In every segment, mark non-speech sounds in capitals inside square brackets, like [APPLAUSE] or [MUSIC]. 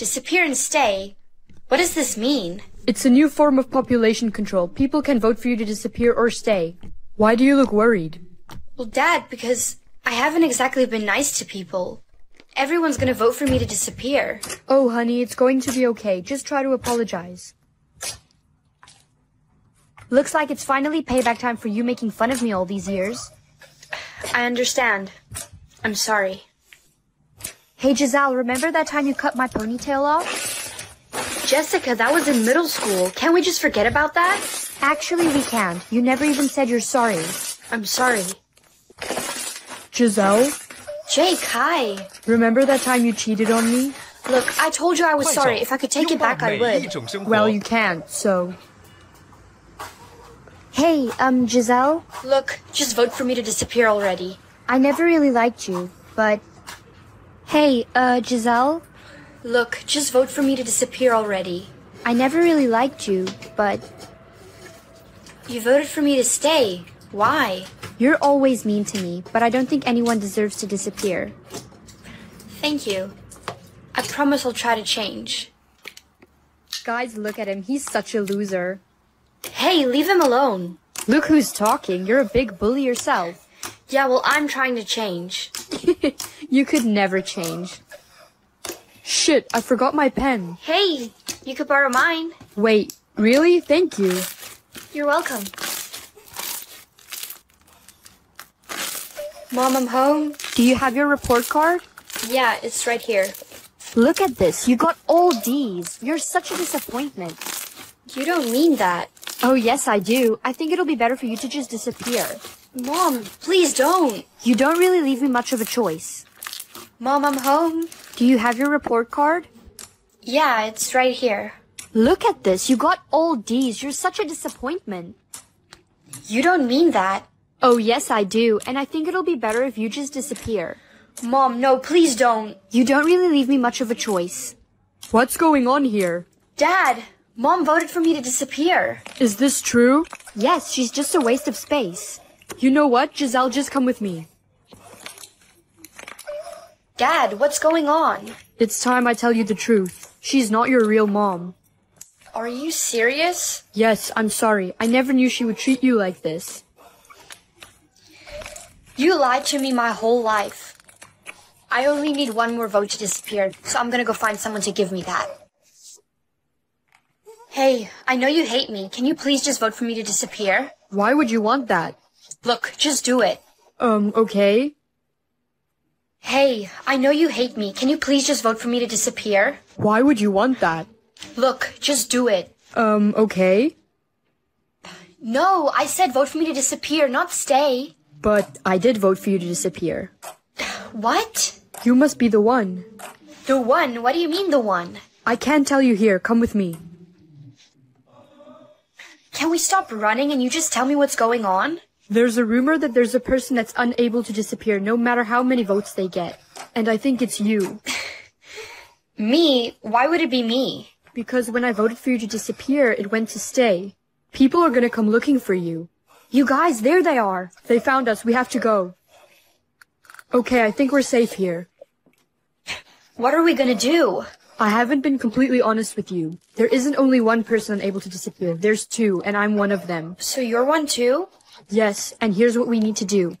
Disappear and stay? What does this mean? It's a new form of population control. People can vote for you to disappear or stay. Why do you look worried? Well, Dad, because I haven't exactly been nice to people. Everyone's gonna vote for me to disappear. Oh, honey, it's going to be okay. Just try to apologize. Looks like it's finally payback time for you making fun of me all these years. I understand. I'm sorry. Hey, Giselle, remember that time you cut my ponytail off? Jessica, that was in middle school. Can't we just forget about that? Actually, we can't. You never even said you're sorry. I'm sorry. Giselle, Jake, hi. remember that time you cheated on me? Look, I told you I was sorry. If I could take it back, I would. Well, you can't, so. Hey, um, Giselle, Look, just vote for me to disappear already. I never really liked you, but. Hey, uh, Giselle, Look, just vote for me to disappear already. I never really liked you, but You voted for me to stay. Why? you're always mean to me, but I don't think anyone deserves to disappear. Thank you. I promise I'll try to change. Guys, look at him. He's such a loser. Hey, leave him alone. Look who's talking. You're a big bully yourself. Yeah, well, I'm trying to change. [LAUGHS] You could never change. Shit, I forgot my pen. Hey, you could borrow mine. Wait, really? Thank you. You're welcome. Mom, I'm home. Do you have your report card? Yeah, it's right here. Look at this. You got all D's. You're such a disappointment. You don't mean that. Oh, yes, I do. I think it'll be better for you to just disappear. Mom, please don't. You don't really leave me much of a choice. Mom, I'm home. Do you have your report card? Yeah, it's right here. Look at this. You got all D's. You're such a disappointment. You don't mean that. Oh, yes, I do. And I think it'll be better if you just disappear. Mom, no, please don't. You don't really leave me much of a choice. What's going on here? Dad, Mom voted for me to disappear. Is this true? Yes, she's just a waste of space. You know what? Giselle, just come with me. Dad, what's going on? It's time I tell you the truth. She's not your real mom. Are you serious? Yes, I'm sorry. I never knew she would treat you like this. You lied to me my whole life. I only need one more vote to disappear, so I'm gonna go find someone to give me that. Hey, I know you hate me. Can you please just vote for me to disappear? Why would you want that? Look, just do it. Um, okay. Hey, I know you hate me. Can you please just vote for me to disappear? Why would you want that? Look, just do it. Um, okay. No, I said vote for me to disappear, not stay. But I did vote for you to disappear. What? You must be the one. The one? What do you mean the one? I can't tell you here. Come with me. Can we stop running and you just tell me what's going on? There's a rumor that there's a person that's unable to disappear no matter how many votes they get. And I think it's you. [LAUGHS] Me? Why would it be me? Because when I voted for you to disappear, it went to stay. People are gonna come looking for you. You guys, there they are. They found us. We have to go. Okay, I think we're safe here. What are we gonna do? I haven't been completely honest with you. There isn't only one person unable to disappear. There's two, and I'm one of them. So you're one too? Yes, and here's what we need to do.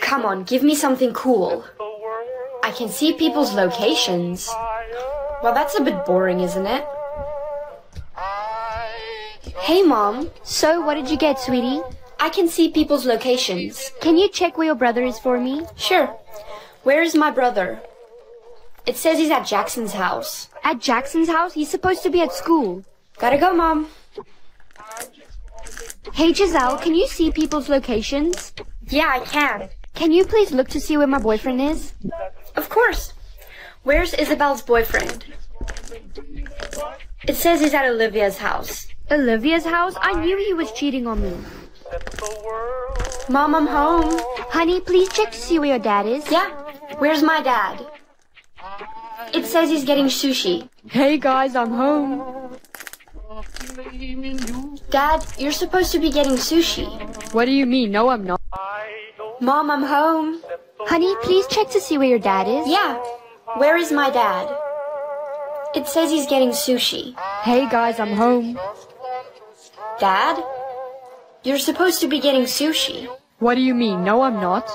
Come on, give me something cool. I can see people's locations. Well, that's a bit boring, isn't it? Hey, Mom. So, what did you get, sweetie? I can see people's locations. Can you check where your brother is for me? Sure. Where is my brother? It says he's at Jackson's house. At Jackson's house? He's supposed to be at school. Gotta go, Mom. Hey, Giselle, can you see people's locations? Yeah, I can. Can you please look to see where my boyfriend is? Of course. Where's Isabel's boyfriend? It says he's at Olivia's house. Olivia's house? I knew he was cheating on me. Mom, I'm home. Honey, please check to see where your dad is. Yeah. Where's my dad? It says he's getting sushi. Hey guys, I'm home. Dad, you're supposed to be getting sushi. What do you mean? No, I'm not. Mom, I'm home. Honey, please check to see where your dad is. Yeah. Where is my dad? It says he's getting sushi. Hey guys, I'm home. Dad? You're supposed to be getting sushi. What do you mean? No, I'm not.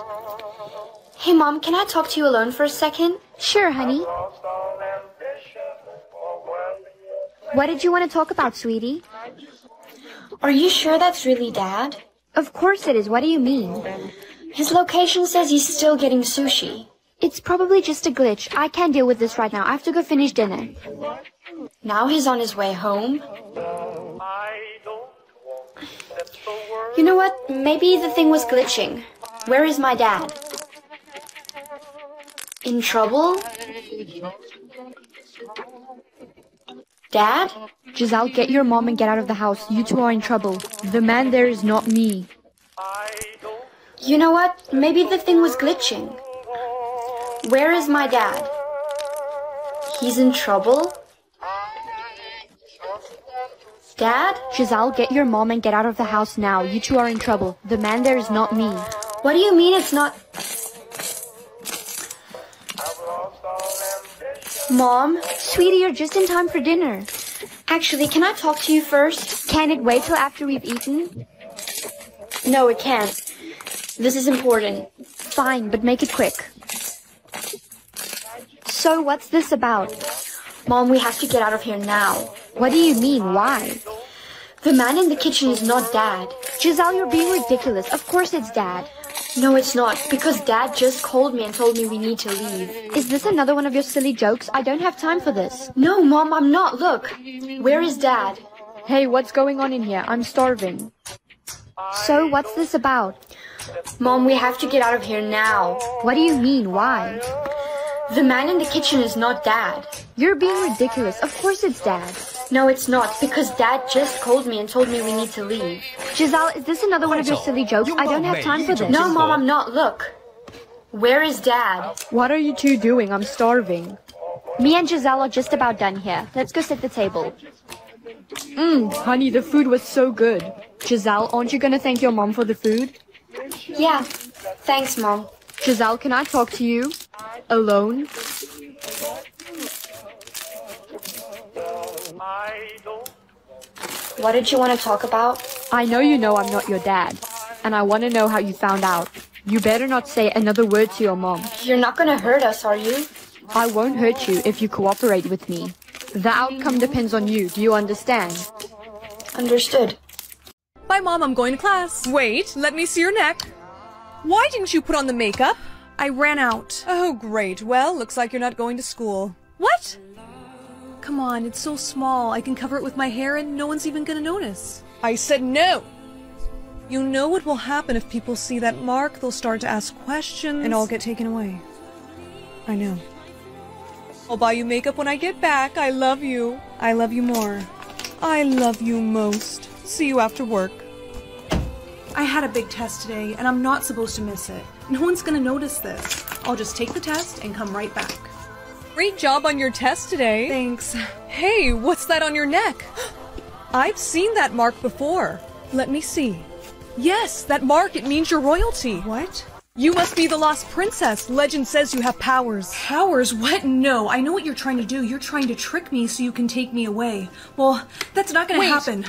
Hey, Mom, can I talk to you alone for a second? Sure, honey. What did you want to talk about, sweetie? Are you sure that's really Dad? Of course it is. What do you mean? His location says he's still getting sushi. It's probably just a glitch. I can't deal with this right now. I have to go finish dinner. Now he's on his way home. You know what? Maybe the thing was glitching. Where is my dad? In trouble? Dad? Giselle, get your mom and get out of the house. You two are in trouble. The man there is not me. You know what? Maybe the thing was glitching. Where is my dad? He's in trouble? Dad? Giselle, get your mom and get out of the house now. You two are in trouble. The man there is not me. What do you mean it's not... Mom? Sweetie, you're just in time for dinner. Actually, can I talk to you first? Can it wait till after we've eaten? No, it can't. This is important. Fine, but make it quick. So, what's this about? Mom, we have to get out of here now. What do you mean? Why? The man in the kitchen is not Dad. Giselle, you're being ridiculous. Of course it's Dad. No, it's not, because Dad just called me and told me we need to leave. Is this another one of your silly jokes? I don't have time for this. No, Mom, I'm not. Look. Where is Dad? Hey, what's going on in here? I'm starving. So, what's this about? Mom, we have to get out of here now. What do you mean? Why? The man in the kitchen is not Dad. You're being ridiculous. Of course it's Dad. No, it's not, because Dad just called me and told me we need to leave. Giselle, is this another one of your silly jokes? I don't have time for this. No, Mom, I'm not. Look. Where is Dad? What are you two doing? I'm starving. Me and Giselle are just about done here. Let's go set the table. Mmm, honey, the food was so good. Giselle, aren't you gonna thank your mom for the food? Yeah. Thanks, Mom. Giselle, can I talk to you? Alone? What did you want to talk about? I know you know I'm not your dad, and I want to know how you found out. You better not say another word to your mom. You're not gonna hurt us, are you? I won't hurt you if you cooperate with me. The outcome depends on you, do you understand? Understood. Bye, Mom, I'm going to class. Wait, let me see your neck. Why didn't you put on the makeup? I ran out. Oh, great. Well, looks like you're not going to school. What? Come on, it's so small. I can cover it with my hair and no one's even gonna notice. I said no! You know what will happen if people see that mark? They'll start to ask questions. And I'll get taken away. I know. I'll buy you makeup when I get back. I love you. I love you more. I love you most. See you after work. I had a big test today, and I'm not supposed to miss it. No one's gonna notice this. I'll just take the test and come right back. Great job on your test today. Thanks. Hey, what's that on your neck? [GASPS] I've seen that mark before. Let me see. Yes, that mark, it means you're royalty. What? You must be the lost princess. Legend says you have powers. Powers? What? No, I know what you're trying to do. You're trying to trick me so you can take me away. Well, that's not gonna Wait. happen.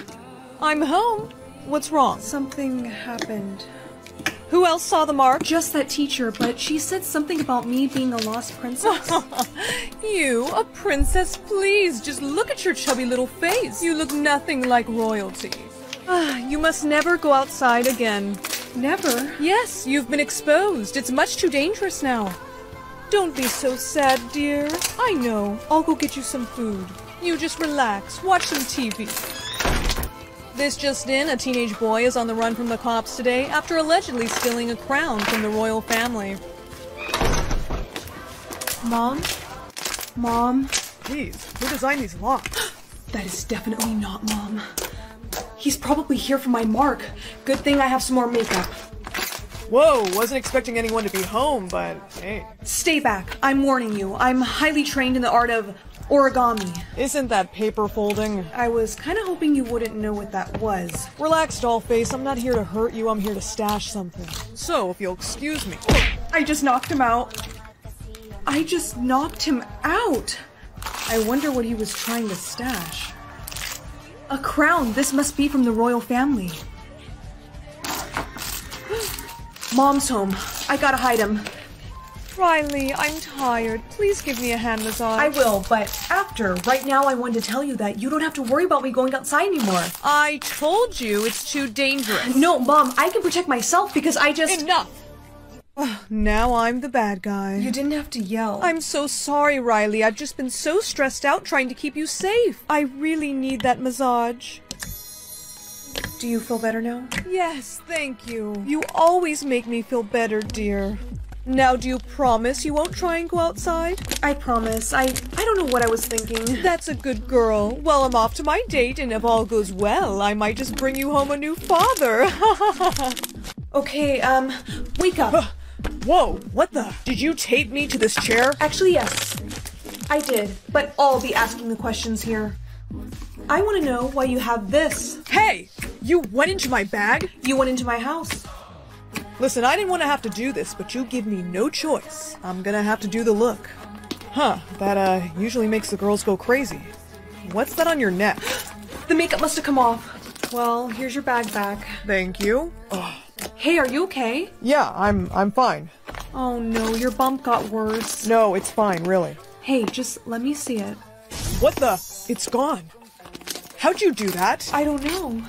I'm home. What's wrong? Something happened. Who else saw the mark? Just that teacher, but she said something about me being a lost princess. [LAUGHS] you, a princess, please. Just look at your chubby little face. You look nothing like royalty. Ah, you must never go outside again. Never. Yes, you've been exposed. It's much too dangerous now. Don't be so sad, dear. I know. I'll go get you some food. You just relax. Watch some TV. This just in, a teenage boy is on the run from the cops today after allegedly stealing a crown from the royal family. Mom? Mom? Please, who designed these locks? [GASPS] That is definitely not Mom. He's probably here for my mark. Good thing I have some more makeup. Whoa, wasn't expecting anyone to be home, but hey. Stay back. I'm warning you. I'm highly trained in the art of origami. Isn't that paper folding? I was kind of hoping you wouldn't know what that was. Relax, dollface. I'm not here to hurt you. I'm here to stash something. So, if you'll excuse me. Oh. I just knocked him out. I just knocked him out. I wonder what he was trying to stash. A crown! This must be from the royal family. Mom's home. I gotta hide him. Riley, I'm tired. Please give me a hand massage. I will, but after. Right now, I wanted to tell you that you don't have to worry about me going outside anymore. I told you it's too dangerous. No, Mom, I can protect myself because I just. Enough! now I'm the bad guy. You didn't have to yell. I'm so sorry, Riley. I've just been so stressed out trying to keep you safe. I really need that massage. Do you feel better now? Yes, thank you. You always make me feel better, dear. Now, do you promise you won't try and go outside? I promise. I I don't know what I was thinking. That's a good girl. Well, I'm off to my date, and if all goes well, I might just bring you home a new father. [LAUGHS] Okay, um, wake up. Whoa, what the? Did you tape me to this chair? Actually, yes. I did, but I'll be asking the questions here. I want to know why you have this. Hey! You went into my bag? You went into my house. Listen, I didn't want to have to do this, but you give me no choice. I'm gonna have to do the look. Huh, that uh usually makes the girls go crazy. What's that on your neck? The makeup must have come off. Well, here's your bag back. Thank you. Hey, are you okay? Yeah, I'm I'm fine. Oh no, your bump got worse. No, it's fine, really. Hey, just let me see it. What the? It's gone. How'd you do that? I don't know.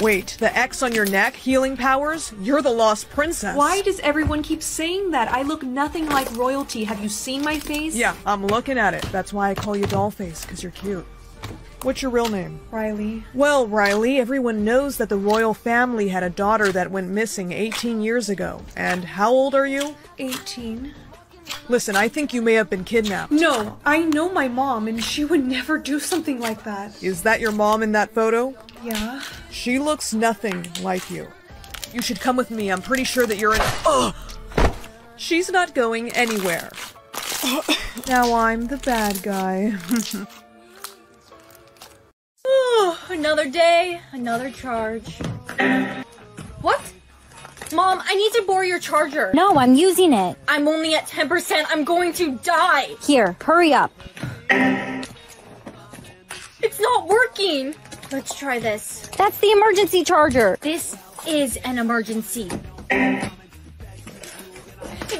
Wait, the X on your neck, healing powers? You're the lost princess. Why does everyone keep saying that? I look nothing like royalty. Have you seen my face? Yeah, I'm looking at it. That's why I call you Dollface, because you're cute. What's your real name? Riley. Well, Riley, everyone knows that the royal family had a daughter that went missing 18 years ago. And how old are you? 18. Listen, I think you may have been kidnapped. No, I know my mom, and she would never do something like that. Is that your mom in that photo? Yeah? She looks nothing like you. You should come with me. I'm pretty sure that you're in. Ugh! She's not going anywhere. [LAUGHS] now I'm the bad guy. [LAUGHS] Oh, another day, another charge. What? Mom, I need to borrow your charger. No, I'm using it. I'm only at 10%. I'm going to die. Here, hurry up. It's not working. Let's try this. That's the emergency charger. This is an emergency. It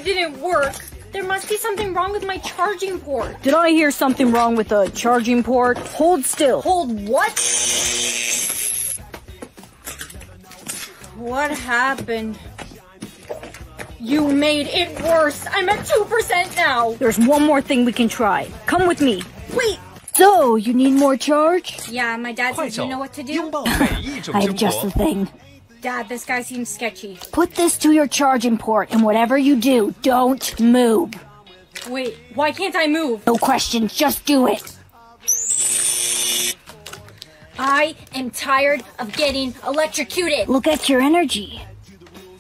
didn't work. There must be something wrong with my charging port. Did I hear something wrong with the charging port? Hold still. Hold what? What happened? You made it worse. I'm at 2% now. There's one more thing we can try. Come with me. Wait. So, you need more charge? Yeah, my dad says you know what to do. [LAUGHS] I have just the thing. Dad, this guy seems sketchy. Put this to your charging port, and whatever you do, don't move. Wait, why can't I move? No questions, just do it. I am tired of getting electrocuted. Look at your energy.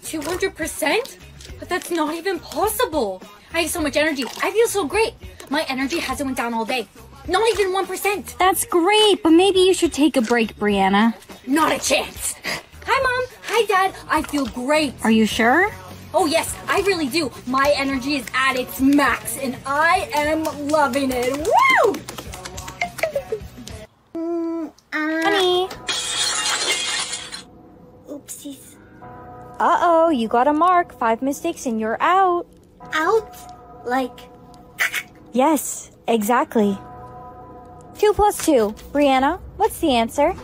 200%? But that's not even possible. I have so much energy. I feel so great. My energy hasn't went down all day. Not even 1%. That's great, but maybe you should take a break, Brianna. Not a chance. Hi, Mom. Hi, Dad. I feel great. Are you sure? Oh, yes, I really do. My energy is at its max, and I am loving it. Woo! Honey. Oopsies. Uh oh, you got a mark. Five mistakes and you're out. Out? Like, Yes, exactly. Two plus two. Brianna, what's the answer?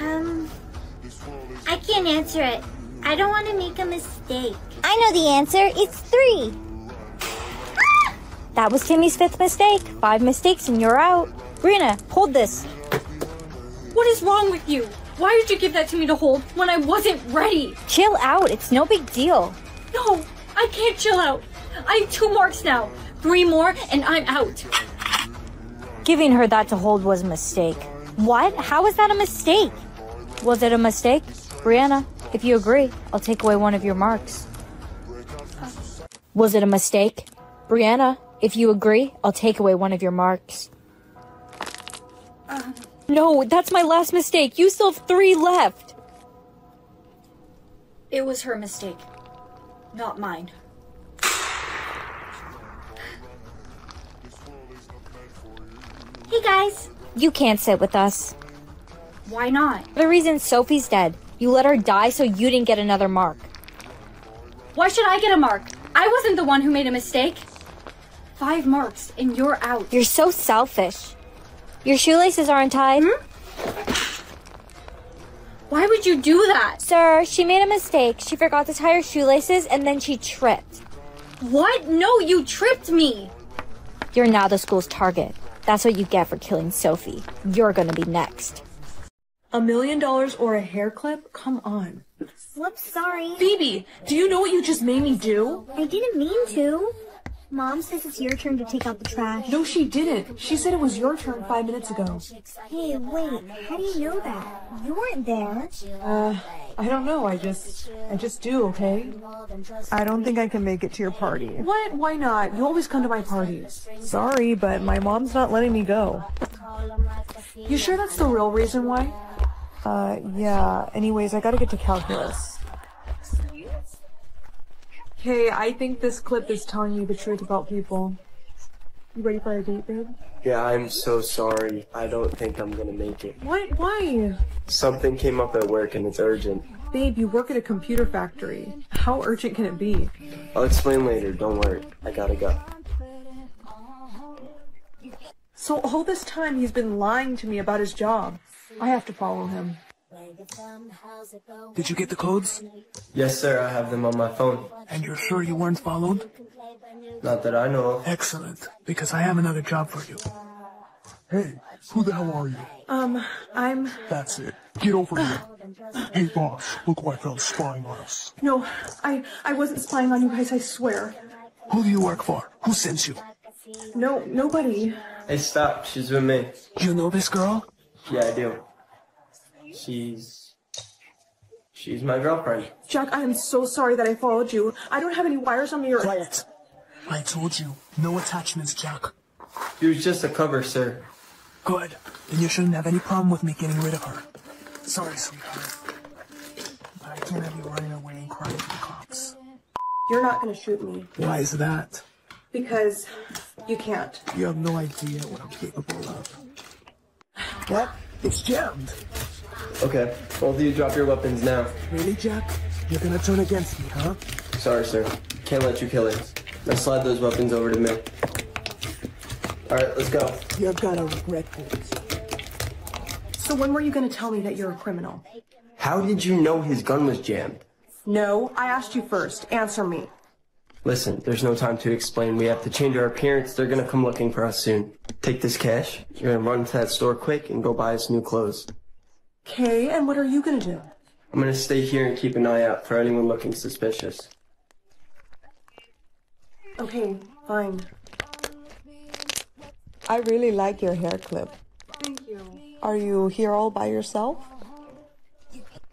um, I can't answer it. I don't want to make a mistake. I know the answer. It's three. That was Timmy's fifth mistake. Five mistakes and you're out. Brianna, hold this. What is wrong with you? Why did you give that to me to hold when I wasn't ready? Chill out. It's no big deal. No, I can't chill out. I have two marks now. Three more, and I'm out. Giving her that to hold was a mistake. What? How is that a mistake? Was it a mistake? Brianna, if you agree, I'll take away one of your marks. Was it a mistake? Brianna, if you agree, I'll take away one of your marks. No, that's my last mistake. You still have three left. It was her mistake, not mine. Hey guys. You can't sit with us. Why not? The reason Sophie's dead. You let her die so you didn't get another mark. Why should I get a mark? I wasn't the one who made a mistake. Five marks and you're out. You're so selfish. Your shoelaces aren't tied. Hmm? Why would you do that? Sir, she made a mistake. She forgot to tie her shoelaces and then she tripped. What? No, you tripped me. You're now the school's target. That's what you get for killing Sophie. You're gonna be next. A million dollars or a hair clip? Come on. Whoops, sorry. Phoebe, do you know what you just made me do? I didn't mean to. Mom says it's your turn to take out the trash. No, she didn't. She said it was your turn five minutes ago. Hey, wait. How do you know that? You weren't there. Uh, I don't know. I just, I just do, okay? I don't think I can make it to your party. What? Why not? You always come to my parties. Sorry, but my mom's not letting me go. You sure that's the real reason why? Uh, yeah. Anyways, I gotta get to calculus. Hey, I think this clip is telling you the truth about people. You ready for a date, babe? Yeah, I'm so sorry. I don't think I'm gonna make it. What? Why? Something came up at work and it's urgent. Babe, you work at a computer factory. How urgent can it be? I'll explain later, don't worry. I gotta go. So all this time he's been lying to me about his job. I have to follow him. Did you get the codes? Yes, sir, I have them on my phone. And you're sure you weren't followed? Not that I know of. Excellent, because I have another job for you. Hey, who the hell are you? Um, I'm. That's it. Get over here. Hey, boss, look who I found spying on us. No, I I wasn't spying on you guys. I swear. Who do you work for? Who sends you? No, nobody. Hey, stop. She's with me. You know this girl? Yeah, I do. She's... She's my girlfriend. Jack, I am so sorry that I followed you. I don't have any wires on me or. Quiet. I told you, no attachments, Jack. She was just a cover, sir. Good. Then you shouldn't have any problem with me getting rid of her. Sorry, sweetheart. But I can't have you running away and crying to the cops. You're not gonna shoot me Why is that? because you can't. You have no idea what I'm capable of. What? It's jammed. Okay, both of you drop your weapons now. Really, Jack? You're gonna turn against me, huh? Sorry, sir. Can't let you kill her. Now slide those weapons over to me. Alright, let's go. You're gonna regret this. So when were you gonna tell me that you're a criminal? How did you know his gun was jammed? No, I asked you first. Answer me. Listen, there's no time to explain. We have to change our appearance. They're gonna come looking for us soon. Take this cash. You're gonna run to that store quick and go buy us new clothes. Okay, and what are you gonna do? I'm gonna stay here and keep an eye out for anyone looking suspicious. Okay, fine. I really like your hair clip. Thank you. Are you here all by yourself?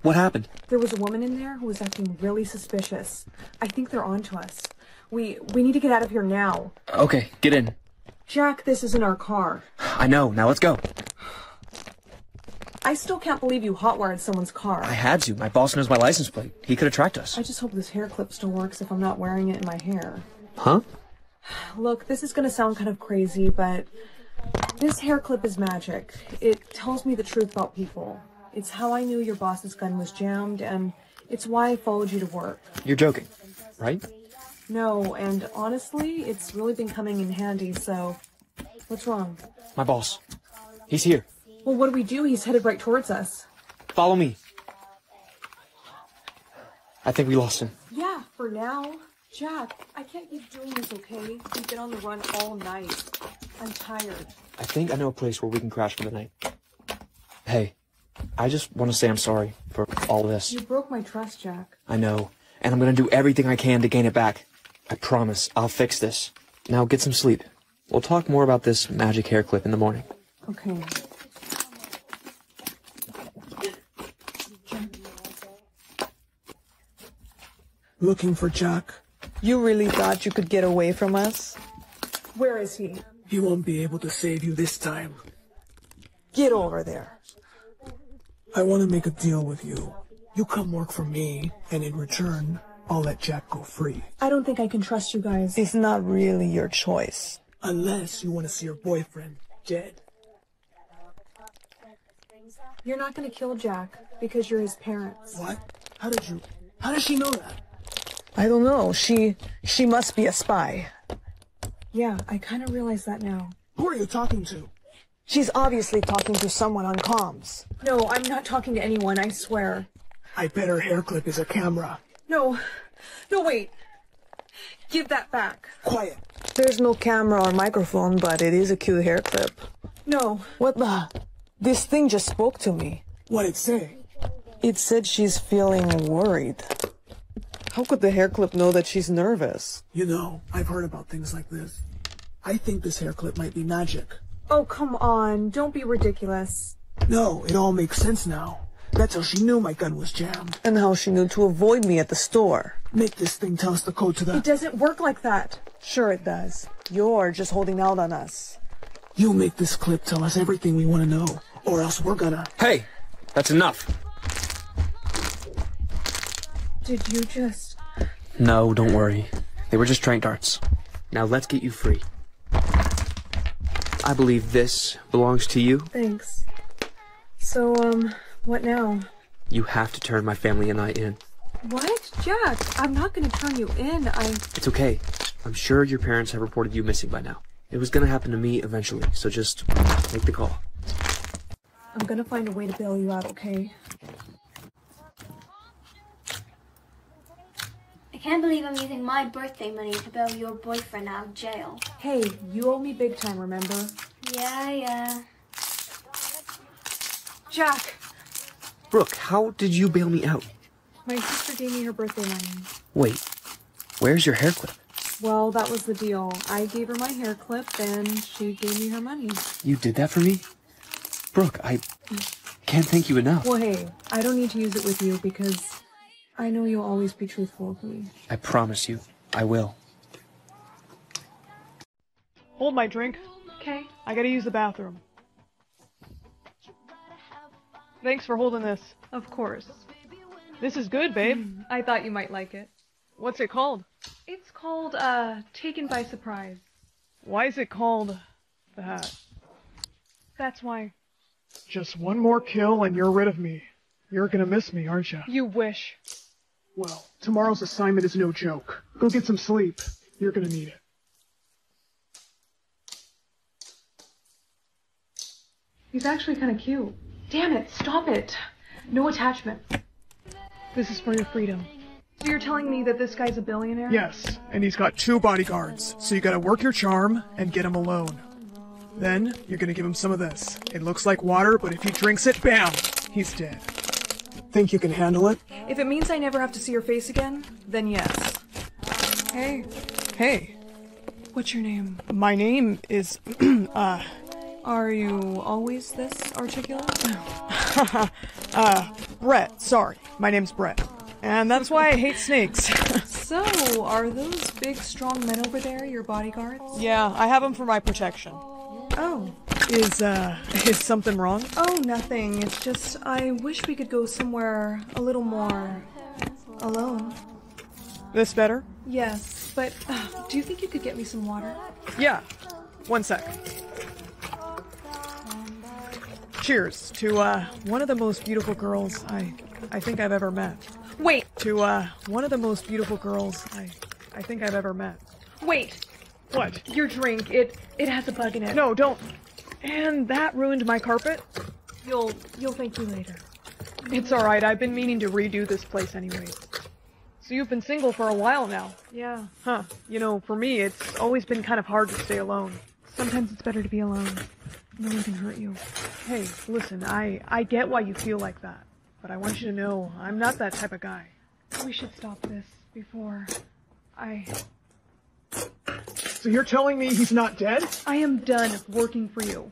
What happened? There was a woman in there who was acting really suspicious. I think they're onto us. We we need to get out of here now. Okay, get in. Jack, this isn't our car. I know. Now let's go. I still can't believe you hotwired someone's car. I had to. My boss knows my license plate. He could have tracked us. I just hope this hair clip still works if I'm not wearing it in my hair. Huh? [SIGHS] Look, this is gonna sound kind of crazy, but this hair clip is magic. It tells me the truth about people. It's how I knew your boss's gun was jammed, and it's why I followed you to work. You're joking, right? No, and honestly, it's really been coming in handy, so what's wrong? My boss. He's here. Well, what do we do? He's headed right towards us. Follow me. I think we lost him. Yeah, for now. Jack, I can't keep doing this, okay? We've been on the run all night. I'm tired. I think I know a place where we can crash for the night. Hey, I just want to say I'm sorry for all this. You broke my trust, Jack. I know, and I'm gonna do everything I can to gain it back. I promise, I'll fix this. Now get some sleep. We'll talk more about this magic hair clip in the morning. Okay. Looking for Jack. You really thought you could get away from us? Where is he? He won't be able to save you this time. Get over there. I want to make a deal with you. You come work for me, and in return, I'll let Jack go free. I don't think I can trust you guys. It's not really your choice. Unless you want to see your boyfriend dead. You're not gonna kill Jack because you're his parents. What? How did you? How does she know that? I don't know. She she must be a spy. Yeah, I kind of realize that now. Who are you talking to? She's obviously talking to someone on comms. No, I'm not talking to anyone, I swear. I bet her hair clip is a camera. No. No, wait. Give that back. Quiet. There's no camera or microphone, but it is a cute hair clip. No. What the? This thing just spoke to me. What'd it say? It said she's feeling worried. How could the hair clip know that she's nervous? You know, I've heard about things like this. I think this hair clip might be magic. Oh, come on. Don't be ridiculous. No, it all makes sense now. That's how she knew my gun was jammed. And how she knew to avoid me at the store. Make this thing tell us the code to the... It doesn't work like that. Sure it does. You're just holding out on us. You make this clip tell us everything we want to know, or else we're gonna... Hey! That's enough. Did you just... No, don't worry. They were just trank darts. Now let's get you free. I believe this belongs to you. Thanks. So, um, what now? You have to turn my family and I in. What? Jack, I'm not gonna turn you in. I... It's okay. I'm sure your parents have reported you missing by now. It was gonna happen to me eventually, so just make the call. I'm gonna find a way to bail you out, okay? I can't believe I'm using my birthday money to bail your boyfriend out of jail. Hey, you owe me big time, remember? Yeah, yeah. Jack! Brooke, how did you bail me out? My sister gave me her birthday money. Wait, where's your hair clip? Well, that was the deal. I gave her my hair clip, and she gave me her money. You did that for me? Brooke, I can't thank you enough. Well, hey, I don't need to use it with you because I know you'll always be truthful with me. I promise you, I will. Hold my drink. Okay. I gotta use the bathroom. Thanks for holding this. Of course. This is good, babe. I thought you might like it. What's it called? It's called, uh, Taken by Surprise. Why is it called that? That's why. Just one more kill and you're rid of me. You're gonna miss me, aren't you? You wish. Well, tomorrow's assignment is no joke. Go get some sleep. You're gonna need it. He's actually kind of cute. Damn it, stop it. No attachment. This is for your freedom. So you're telling me that this guy's a billionaire? Yes, and he's got two bodyguards, so you gotta work your charm and get him alone. Then, you're gonna give him some of this. It looks like water, but if he drinks it, bam! He's dead. Think you can handle it? If it means I never have to see your face again, then yes. Hey. Hey. What's your name? My name is, [CLEARS THROAT] uh, Are you always this articulate? [LAUGHS] uh, Brett. Sorry. My name's Brett. And that's why I hate snakes. [LAUGHS] so, are those big, strong men over there your bodyguards? yeah, I have them for my protection. Oh. Is, uh, [LAUGHS] is something wrong? Oh, nothing. It's just, I wish we could go somewhere a little more alone. This better? Yes, but uh, do you think you could get me some water? Yeah. One sec. Cheers to, uh, one of the most beautiful girls I, I think I've ever met. Wait, To, uh, one of the most beautiful girls I, I think I've ever met. wait. What? Your drink, it it has a bug in it. No, don't. And that ruined my carpet? You'll you'll thank me later. It's alright, I've been meaning to redo this place anyway. So you've been single for a while now. Yeah. Huh. You know, for me, it's always been kind of hard to stay alone. Sometimes it's better to be alone. No one can hurt you. Hey, listen, I, I get why you feel like that. But I want you to know, I'm not that type of guy. We should stop this before I So you're telling me he's not dead? I am done working for you.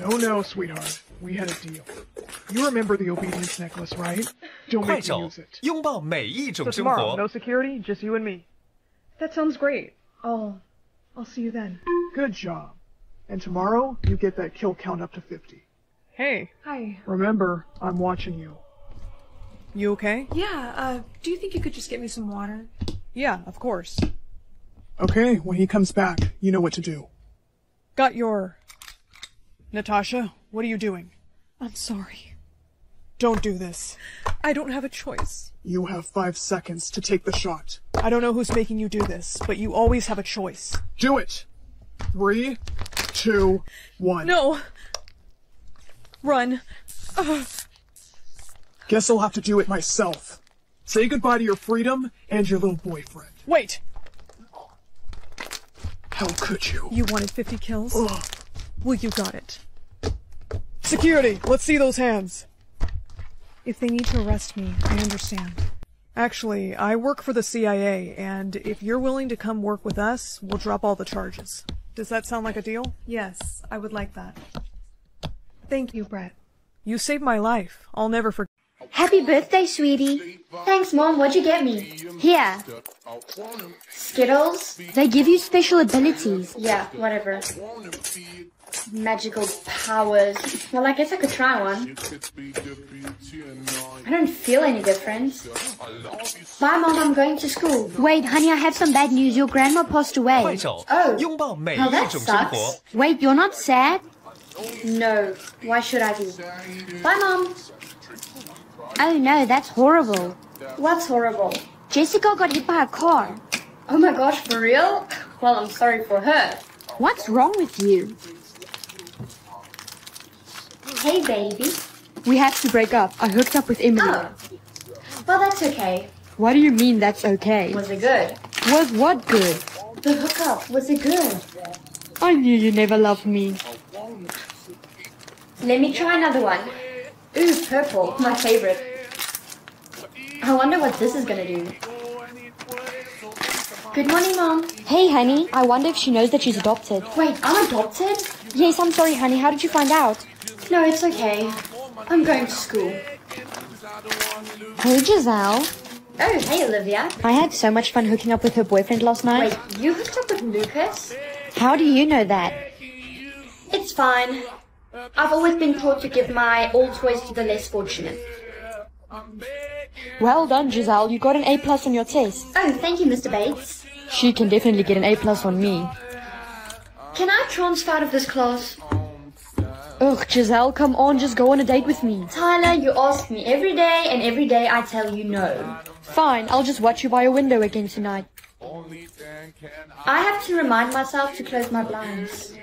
No, no, sweetheart. We had a deal. You remember the obedience necklace, right? Don't 快 make me 手 use it. 拥抱每一 So 种生 tomorrow, 活。 no security, just you and me. That sounds great. I'll I'll see you then. Good job. And tomorrow, you get that kill count up to 50. Hey, Hi. Remember, I'm watching you. you okay? Yeah, uh do you think you could just get me some water? Yeah, of course. Okay, when he comes back, you know what to do. Got your... Natasha, what are you doing? I'm sorry. Don't do this. I don't have a choice. You have five seconds to take the shot. I don't know who's making you do this, but you always have a choice. Do it! Three, two, one. No! Run. Ugh. Guess I'll have to do it myself. Say goodbye to your freedom and your little boyfriend. Wait! How could you? You wanted 50 kills? Ugh. Well, you got it. Security, let's see those hands. If they need to arrest me, I understand. Actually, I work for the CIA, and if you're willing to come work with us, we'll drop all the charges. Does that sound like a deal? Yes, I would like that. Thank you, Brett. You saved my life. I'll never forget. Happy birthday, sweetie. Thanks, Mom. What'd you get me? Here. Skittles? They give you special abilities. Yeah, whatever. Magical powers. Well, I guess I could try one. I don't feel any difference. Bye, Mom. I'm going to school. Wait, honey, I have some bad news. Your grandma passed away. Oh, well, that sucks. Wait, you're not sad? No. Why should I be? Bye, Mom. Oh no, that's horrible. What's horrible? Jessica got hit by a car. Oh my gosh, for real? Well, I'm sorry for her. What's wrong with you? Hey, baby. We have to break up. I hooked up with Emily. Oh. Well, that's okay. What do you mean that's okay? Was it good? Was what good? The hookup. Was it good? I knew you never loved me. Let me try another one. Ooh, purple. My favorite. I wonder what this is gonna do. Good morning, Mom. Hey, honey, I wonder if she knows that she's adopted. Wait, I'm adopted? Yes, I'm sorry, honey. How did you find out? No, it's okay. I'm going to school. Hey, Giselle. Oh, hey, Olivia. I had so much fun hooking up with her boyfriend last night. Wait, you hooked up with Lucas? How do you know that? It's fine. I've always been taught to give my old toys to the less fortunate. Well done, Giselle. You got an A plus on your test. Oh, thank you, Mr. Bates. She can definitely get an A plus on me. Can I transfer out of this class? Ugh, Giselle, come on, just go on a date with me. Tyler, you ask me every day, and every day I tell you no. Fine, I'll just watch you by a window again tonight. I have to remind myself to close my blinds.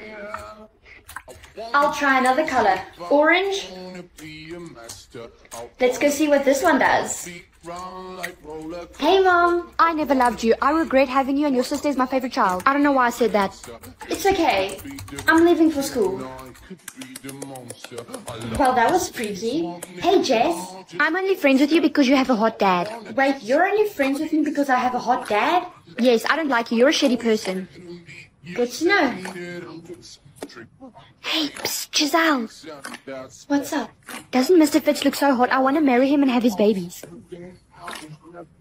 I'll try another color. Orange. Let's go see what this one does. Hey, Mom. I never loved you. I regret having you, and your sister is my favorite child. I don't know why I said that. It's okay. I'm leaving for school. Well, that was freaky. Hey, Jess. I'm only friends with you because you have a hot dad. Wait, you're only friends with me because I have a hot dad? Yes, I don't like you. You're a shitty person. Good to know. Hey, psst, Giselle. What's up? Doesn't Mr. Fitz look so hot? I want to marry him and have his babies.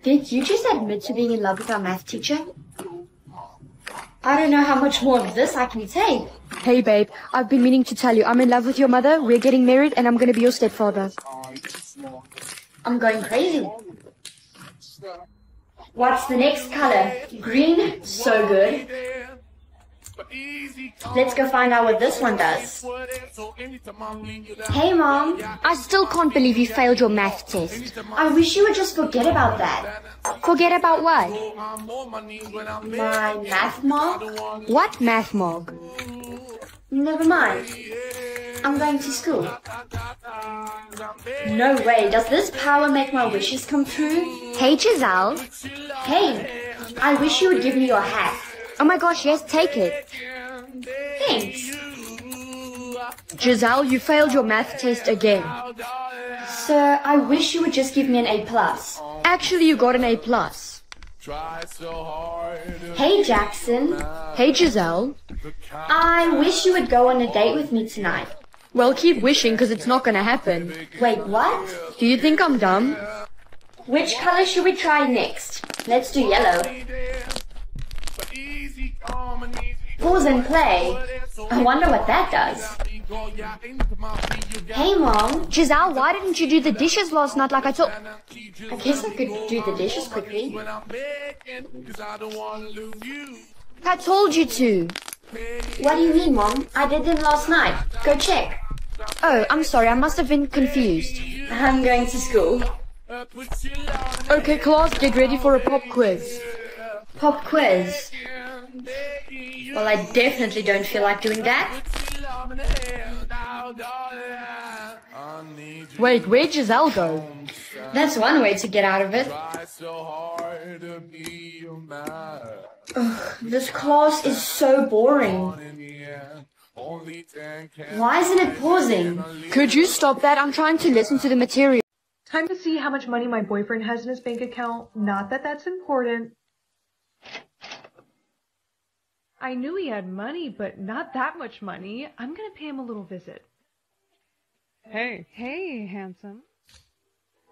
Did you just admit to being in love with our math teacher? I don't know how much more of this I can take. Hey, babe, I've been meaning to tell you, I'm in love with your mother, we're getting married, and I'm gonna be your stepfather. I'm going crazy. What's the next color? Green? So good. Let's go find out what this one does. Hey, Mom. I still can't believe you failed your math test. I wish you would just forget about that. Forget about what? My math mom? What math mog? Never mind. I'm going to school. No way. Does this power make my wishes come true? Hey, Giselle. Hey, I wish you would give me your hat. Oh my gosh, yes, take it. Thanks. Giselle, you failed your math test again. Sir, I wish you would just give me an A+. plus. Actually, you got an A+. plus. Hey, Jackson. Hey, Giselle. I wish you would go on a date with me tonight. Well, keep wishing, because it's not gonna happen. Wait, what? Do you think I'm dumb? Which color should we try next? Let's do yellow. Pause and play. I wonder what that does. Hey, Mom. Giselle, why didn't you do the dishes last night like I told? I guess I could do the dishes quickly. I told you to. What do you mean, Mom? I did them last night. Go check. Oh, I'm sorry, I must have been confused. I'm going to school. Okay, class, get ready for a pop quiz. Pop quiz. Well, I definitely don't feel like doing that. Wait, where'd Giselle go? That's one way to get out of it. Ugh, this class is so boring. Why isn't it pausing? Could you stop that? I'm trying to listen to the material. Time to see how much money my boyfriend has in his bank account. Not that that's important. I knew he had money, but not that much money. I'm gonna pay him a little visit. Hey. Hey, handsome.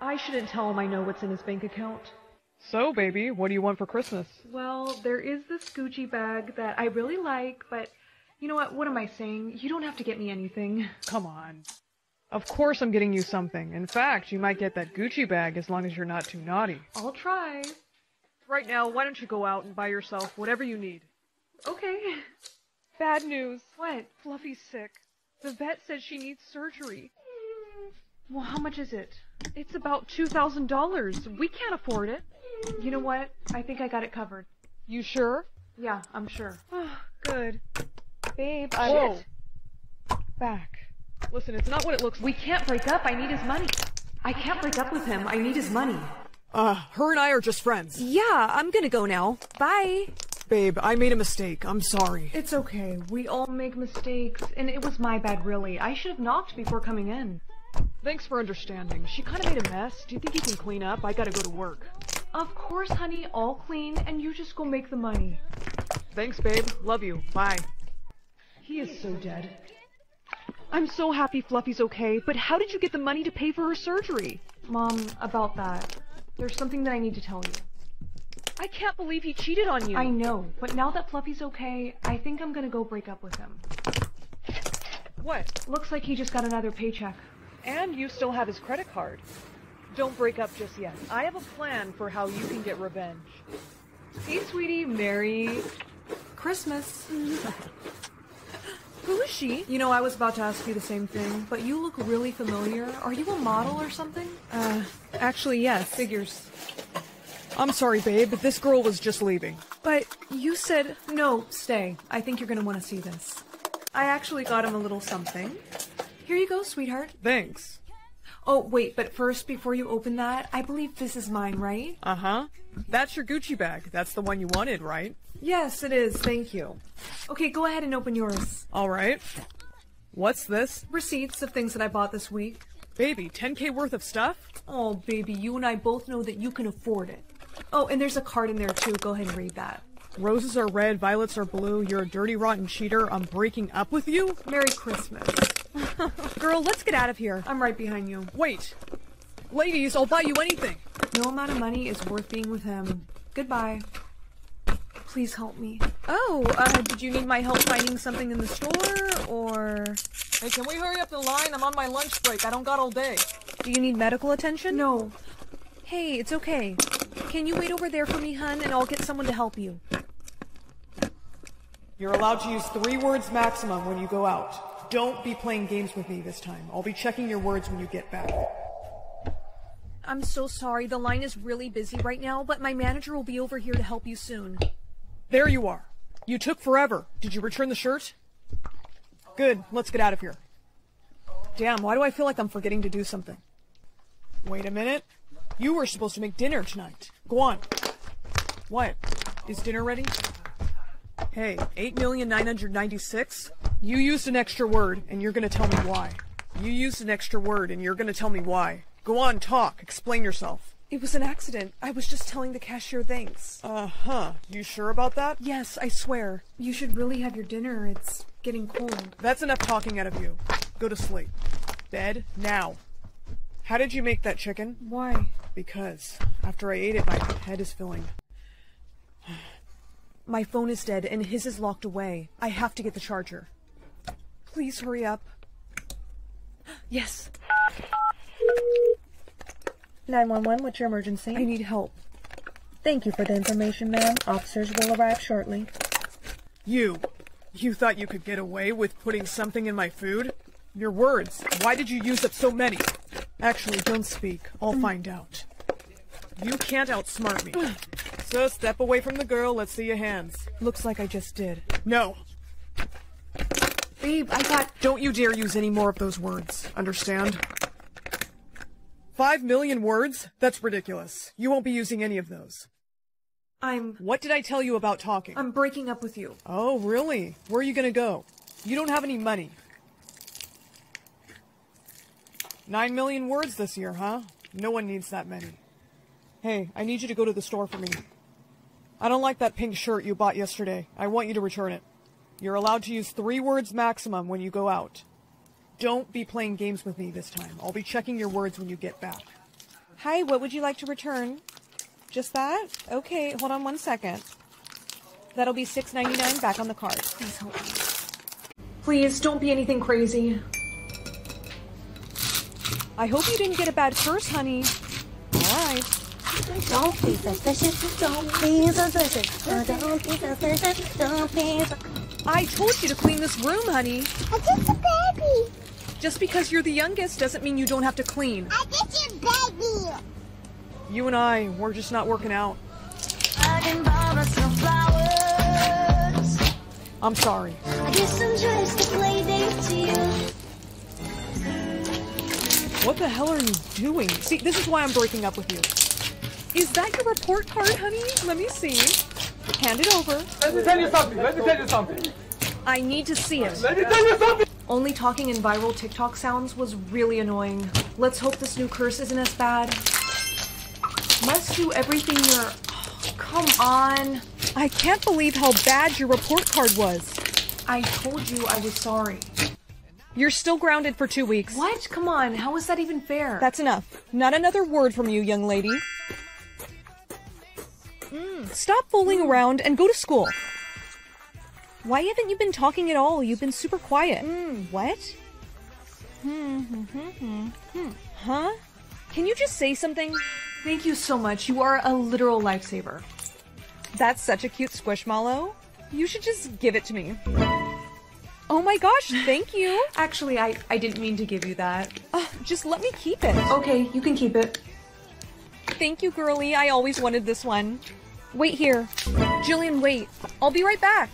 I shouldn't tell him I know what's in his bank account. So, baby, what do you want for Christmas? Well, there is this Gucci bag that I really like, but you know what? What am I saying? You don't have to get me anything. Come on. Of course I'm getting you something. In fact, you might get that Gucci bag as long as you're not too naughty. I'll try. Right now, why don't you go out and buy yourself whatever you need? Okay. Bad news. What? Fluffy's sick. The vet says she needs surgery. Well, how much is it? It's about $2,000. We can't afford it. You know what? I think I got it covered. You sure? Yeah, I'm sure. Oh, [SIGHS] Good. Babe, I... Whoa. Back. Listen, it's not what it looks like. We can't break up. I need his money. I can't break up with him. I need his money. Uh, her and I are just friends. Yeah, I'm gonna go now. Bye. Babe, I made a mistake. I'm sorry. It's okay. We all make mistakes, and it was my bad, really. I should have knocked before coming in. Thanks for understanding. She kind of made a mess. Do you think you can clean up? I gotta go to work. Of course, honey. All clean, and you just go make the money. Thanks, babe. Love you. Bye. He is so dead. I'm so happy Fluffy's okay, but how did you get the money to pay for her surgery? Mom, about that. There's something that I need to tell you. I can't believe he cheated on you. I know, but now that Fluffy's okay, I think I'm gonna go break up with him. What? Looks like he just got another paycheck. And you still have his credit card. Don't break up just yet. I have a plan for how you can get revenge. Hey, sweetie, Merry Christmas. [LAUGHS] Who is she? You know, I was about to ask you the same thing, but you look really familiar. Are you a model or something? Uh, actually, yes. Figures. I'm sorry, babe, but this girl was just leaving. But you said... No, stay. I think you're gonna want to see this. I actually got him a little something. Here you go, sweetheart. Thanks. Oh, wait, but first, before you open that, I believe this is mine, right? Uh-huh. That's your Gucci bag. That's the one you wanted, right? Yes, it is. Thank you. Okay, go ahead and open yours. All right. What's this? Receipts of things that I bought this week. Baby, 10k worth of stuff? Oh, baby, you and I both know that you can afford it. Oh, and there's a card in there too. Go ahead and read that. Roses are red, violets are blue. You're a dirty, rotten cheater. I'm breaking up with you? Merry Christmas. [LAUGHS] Girl, let's get out of here. I'm right behind you. Wait. Ladies, I'll buy you anything. No amount of money is worth being with him. Goodbye. Please help me. Oh, uh, did you need my help finding something in the store, or... Hey, can we hurry up the line? I'm on my lunch break. I don't got all day. Do you need medical attention? No. Hey, it's okay. Can you wait over there for me, hun, and I'll get someone to help you. You're allowed to use three words maximum when you go out. Don't be playing games with me this time. I'll be checking your words when you get back. I'm so sorry. The line is really busy right now, but my manager will be over here to help you soon. There you are. You took forever. Did you return the shirt? Good. Let's get out of here. Damn, why do I feel like I'm forgetting to do something? Wait a minute. You were supposed to make dinner tonight. Go on. What? Is dinner ready? Hey, 8,996? You used an extra word, and you're gonna tell me why. You used an extra word, and you're gonna tell me why. Go on, talk. Explain yourself. It was an accident. I was just telling the cashier thanks. Uh-huh. You sure about that? Yes, I swear. You should really have your dinner. It's getting cold. That's enough talking out of you. Go to sleep. Bed, now. How did you make that chicken? Why? Because after I ate it, my head is filling. [SIGHS] My phone is dead, and his is locked away. I have to get the charger. Please hurry up. Yes. 911, what's your emergency? I need help. Thank you for the information, ma'am. Officers will arrive shortly. You. You thought you could get away with putting something in my food? Your words. Why did you use up so many? Actually, don't speak. I'll find out. You can't outsmart me. So step away from the girl. Let's see your hands. Looks like I just did. No. Babe, I got. Don't you dare use any more of those words. Understand? Five million words? That's ridiculous. You won't be using any of those. I'm. What did I tell you about talking? I'm breaking up with you. Oh, really? Where are you gonna go? You don't have any money. Nine million words this year, huh? No one needs that many. Hey, I need you to go to the store for me. I don't like that pink shirt you bought yesterday. I want you to return it. You're allowed to use three words maximum when you go out. Don't be playing games with me this time. I'll be checking your words when you get back. Hi, what would you like to return? Just that? Okay, hold on one second. That'll be six ninety nine back on the card. Please help me. Please don't be anything crazy. I hope you didn't get a bad curse, honey. Alright. Don't be suspicious. Don't be suspicious. Don't be suspicious. Don't be I told you to clean this room, honey. I'm just a baby. Just because you're the youngest doesn't mean you don't have to clean. I'm just a baby. You and I, we're just not working out. I can borrow some flowers. I'm sorry. I guess I'm just a play date to you. What the hell are you doing? See, this is why I'm breaking up with you. Is that your report card, honey? Let me see. Hand it over. Let me tell you something. Let me tell you something. I need to see it. Let me tell you something. Only talking in viral TikTok sounds was really annoying. Let's hope this new curse isn't as bad. Must do everything you're. Oh, come on. I can't believe how bad your report card was. I told you I was sorry. You're still grounded for two weeks. What? Come on. How is that even fair? That's enough. Not another word from you, young lady. Mm, stop fooling around and go to school. Why haven't you been talking at all? You've been super quiet. Mm, what? Hmm, hmm, hmm. Huh? Can you just say something? Thank you so much. You are a literal lifesaver. That's such a cute squishmallow. You should just give it to me. Oh my gosh, thank you. Actually, I, I didn't mean to give you that. Uh, just let me keep it. Okay, you can keep it. Thank you, girly. I always wanted this one. Wait here. Jillian, wait. I'll be right back.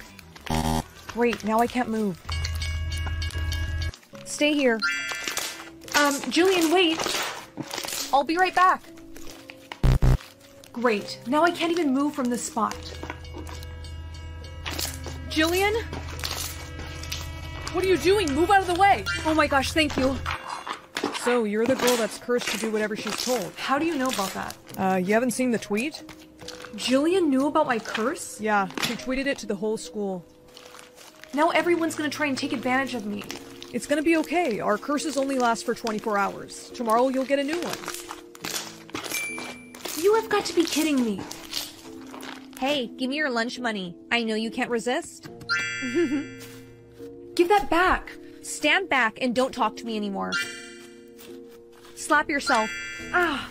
Great, now I can't move. Stay here. Um, Jillian, wait. I'll be right back. Great. Now I can't even move from this spot. Jillian? What are you doing? Move out of the way! Oh my gosh, thank you. So, you're the girl that's cursed to do whatever she's told. How do you know about that? Uh, you haven't seen the tweet? Jillian knew about my curse? Yeah, she tweeted it to the whole school. Now everyone's gonna try and take advantage of me. It's gonna be okay. Our curses only last for 24 hours. Tomorrow you'll get a new one. You have got to be kidding me. Hey, give me your lunch money. I know you can't resist. [LAUGHS] Give that back. Stand back and don't talk to me anymore. Slap yourself. Ah.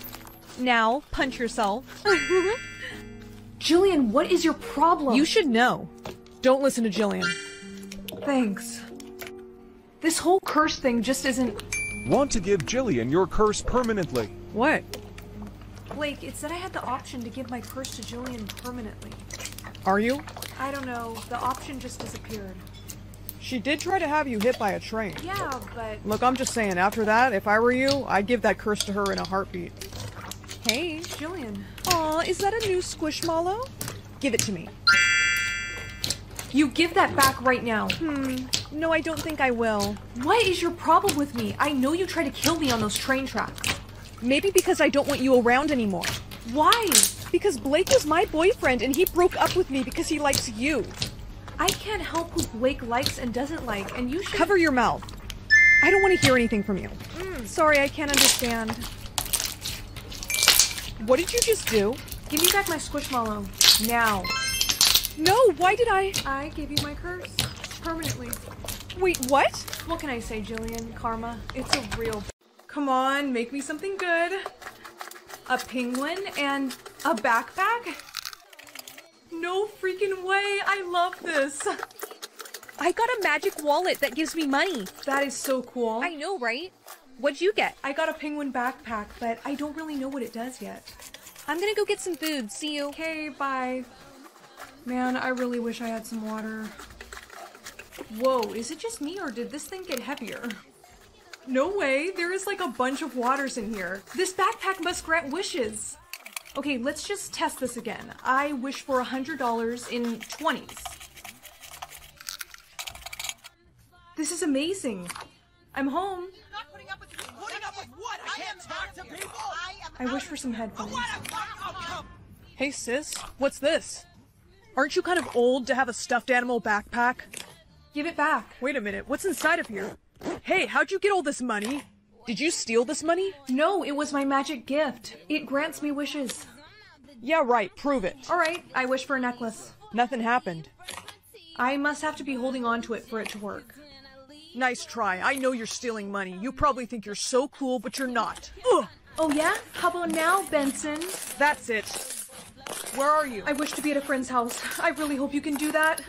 Now, punch yourself. [LAUGHS] Jillian, what is your problem? You should know. Don't listen to Jillian. Thanks. This whole curse thing just isn't. Want to give Jillian your curse permanently. What? Blake, it said I had the option to give my curse to Jillian permanently. Are you? I don't know. The option just disappeared. She did try to have you hit by a train. Yeah, but. Look, I'm just saying, after that, if I were you, I'd give that curse to her in a heartbeat. Hey, Jillian. Aw, is that a new squishmallow? Give it to me. You give that back right now. Hmm. No, I don't think I will. What is your problem with me? I know you tried to kill me on those train tracks. Maybe because I don't want you around anymore. Why? Because Blake was my boyfriend and he broke up with me because he likes you. I can't help who Blake likes and doesn't like, and you should. Cover your mouth. I don't want to hear anything from you. Mm. Sorry, I can't understand. What did you just do? Give me back my squishmallow. Now. No, why did I? I gave you my curse. Permanently. Wait, what? What can I say, Jillian? Karma. It's a real. Come on, make me something good. A penguin and a backpack? No freaking way! I love this! I got a magic wallet that gives me money. That is so cool. I know, right? What'd you get? I got a penguin backpack, but I don't really know what it does yet. I'm gonna go get some food. See you. Okay, bye. Man, I really wish I had some water. Whoa, is it just me or did this thing get heavier? No way, there is like a bunch of waters in here. This backpack must grant wishes. Okay, let's just test this again. I wish for a $100 in 20s. This is amazing. I'm home. I wish for some headphones. Hey sis, what's this? Aren't you kind of old to have a stuffed animal backpack? Give it back. Wait a minute, what's inside of here? Hey, how'd you get all this money? Did you steal this money? No, it was my magic gift. It grants me wishes. Yeah, right, prove it. Alright, I wish for a necklace. Nothing happened. I must have to be holding on to it for it to work. Nice try. I know you're stealing money. You probably think you're so cool, but you're not. Ugh. Oh yeah? How about now, Benson? That's it. Where are you? I wish to be at a friend's house. I really hope you can do that.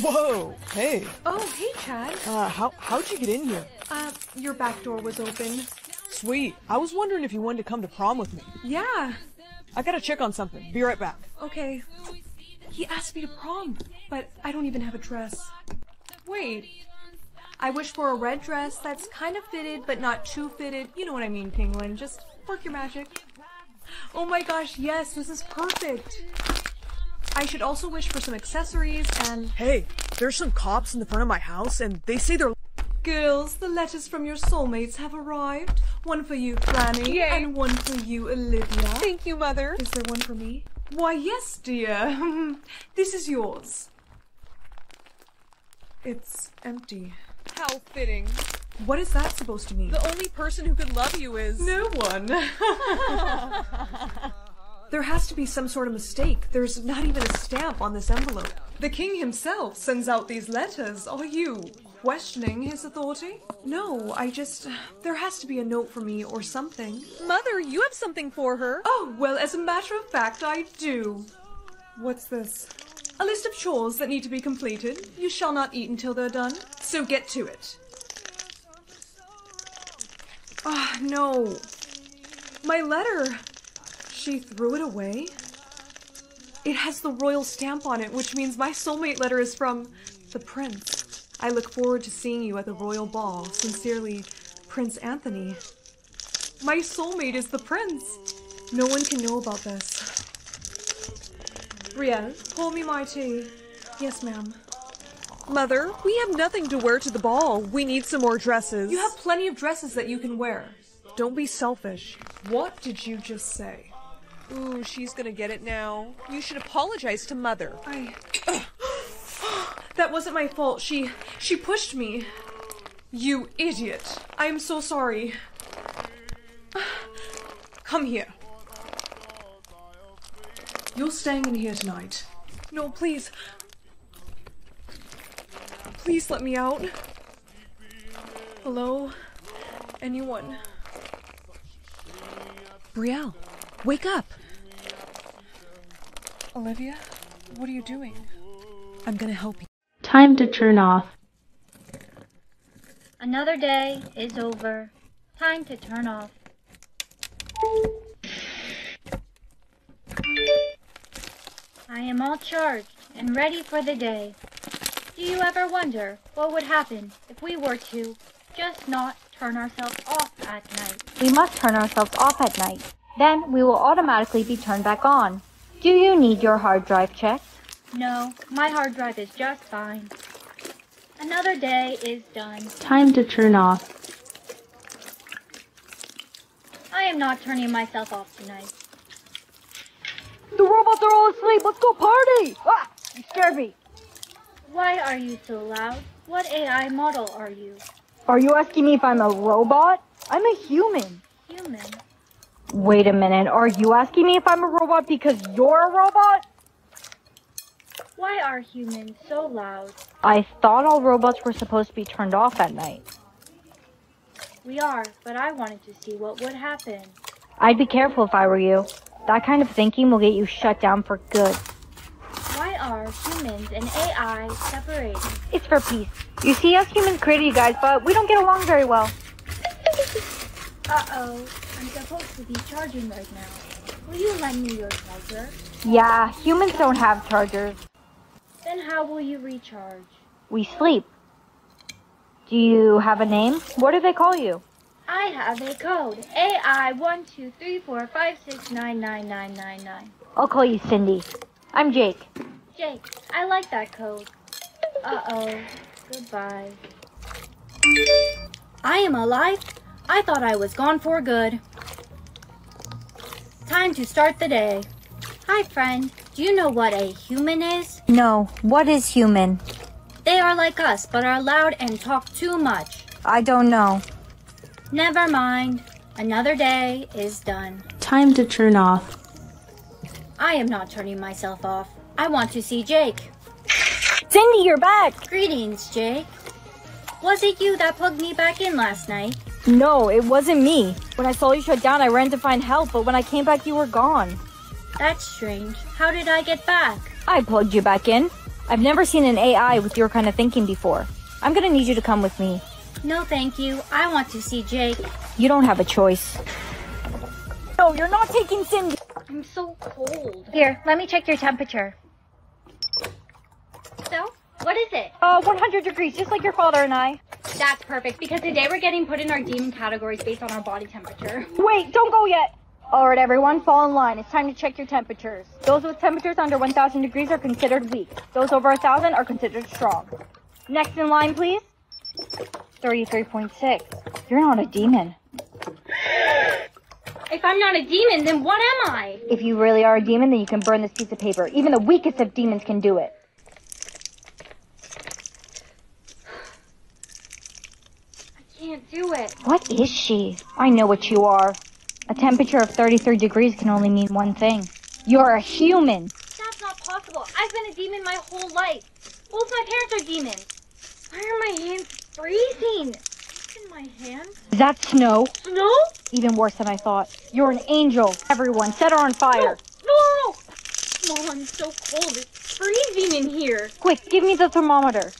Whoa, hey. Oh, hey, Chad. Uh, how, how'd you get in here? Uh, your back door was open. Sweet. I was wondering if you wanted to come to prom with me. Yeah. I gotta check on something. Be right back. Okay. He asked me to prom, but I don't even have a dress. Wait. I wish for a red dress that's kind of fitted, but not too fitted. You know what I mean, Penguin. Just work your magic. Oh my gosh, yes, this is perfect. I should also wish for some accessories and... Hey, there's some cops in the front of my house, and they say they're... Girls, the letters from your soulmates have arrived. One for you, Franny, Yay. and one for you, Olivia. Thank you, Mother. Is there one for me? Why, yes, dear. [LAUGHS] this is yours. It's empty. How fitting. What is that supposed to mean? The only person who could love you is. No one. [LAUGHS] there has to be some sort of mistake. There's not even a stamp on this envelope. The king himself sends out these letters. Are you questioning his authority? No, I just. There has to be a note for me or something. Mother, you have something for her. Oh, well, as a matter of fact, I do. What's this? A list of chores that need to be completed. You shall not eat until they're done, so get to it. Ah, no. My letter. She threw it away. It has the royal stamp on it, which means my soulmate letter is from the prince. I look forward to seeing you at the royal ball. Sincerely, Prince Anthony. My soulmate is the prince. No one can know about this. Brielle, pour me my tea. Yes, ma'am. Mother, we have nothing to wear to the ball. We need some more dresses. You have plenty of dresses that you can wear. Don't be selfish. What did you just say? Ooh, she's gonna get it now. You should apologize to Mother. I. [CLEARS THROAT] that wasn't my fault. She. she pushed me. You idiot. I am so sorry. Come here. You're staying in here tonight. No, please. Please let me out. Hello? Anyone? Brielle, wake up. Olivia? What are you doing? I'm gonna help you. Time to turn off. Another day is over. Time to turn off. I am all charged and ready for the day. Do you ever wonder what would happen if we were to just not turn ourselves off at night? We must turn ourselves off at night. Then we will automatically be turned back on. Do you need your hard drive checked? No, my hard drive is just fine. Another day is done. Time to turn off. I am not turning myself off tonight. The robots are all asleep. Let's go party. Ah, you scared me. Why are you so loud? What AI model are you? Are you asking me if I'm a robot? I'm a human. Human. Wait a minute. Are you asking me if I'm a robot because you're a robot? Why are humans so loud? I thought all robots were supposed to be turned off at night. We are, but I wanted to see what would happen. I'd be careful if I were you. That kind of thinking will get you shut down for good. Why are humans and AI separated? It's for peace. You see, us humans created you guys, but we don't get along very well. [LAUGHS] Uh-oh. I'm supposed to be charging right now. Will you lend me your charger? Yeah, humans don't have chargers. Then how will you recharge? We sleep. Do you have a name? What do they call you? I have a code. AI one two three four five six nine nine nine nine nine. I'll call you Cindy. I'm Jake. Jake, I like that code. Uh-oh. Goodbye. I am alive. I thought I was gone for good. Time to start the day. Hi, friend. Do you know what a human is? No, what is human? They are like us, but are loud and talk too much. I don't know. Never mind. Another day is done. Time to turn off. I am not turning myself off. I want to see Jake. Cindy, you're back! Greetings, Jake. Was it you that plugged me back in last night? No, it wasn't me. When I saw you shut down, I ran to find help, but when I came back, you were gone. That's strange. How did I get back? I plugged you back in. I've never seen an AI with your kind of thinking before. I'm gonna need you to come with me. No, thank you. I want to see Jake. You don't have a choice. No, you're not taking Cindy. I'm so cold. Here, let me check your temperature. So, what is it? Uh, 100 degrees, just like your father and I. That's perfect because today we're getting put in our demon categories based on our body temperature. Wait, don't go yet. All right, everyone, fall in line. It's time to check your temperatures. Those with temperatures under 1,000 degrees are considered weak. Those over 1,000 are considered strong. Next in line, please. 33.6. You're not a demon. If I'm not a demon, then what am I? If you really are a demon, then you can burn this piece of paper. Even the weakest of demons can do it. I can't do it. What is she? I know what you are. A temperature of 33 degrees can only mean one thing. You're a human. That's not possible. I've been a demon my whole life. Both my parents are demons. Why are my hands freezing? What's in my hands? Is that snow? Snow? Even worse than I thought. You're an angel. Everyone, set her on fire. No, no, no. Mom, I'm so cold. It's freezing in here. Quick, give me the thermometer.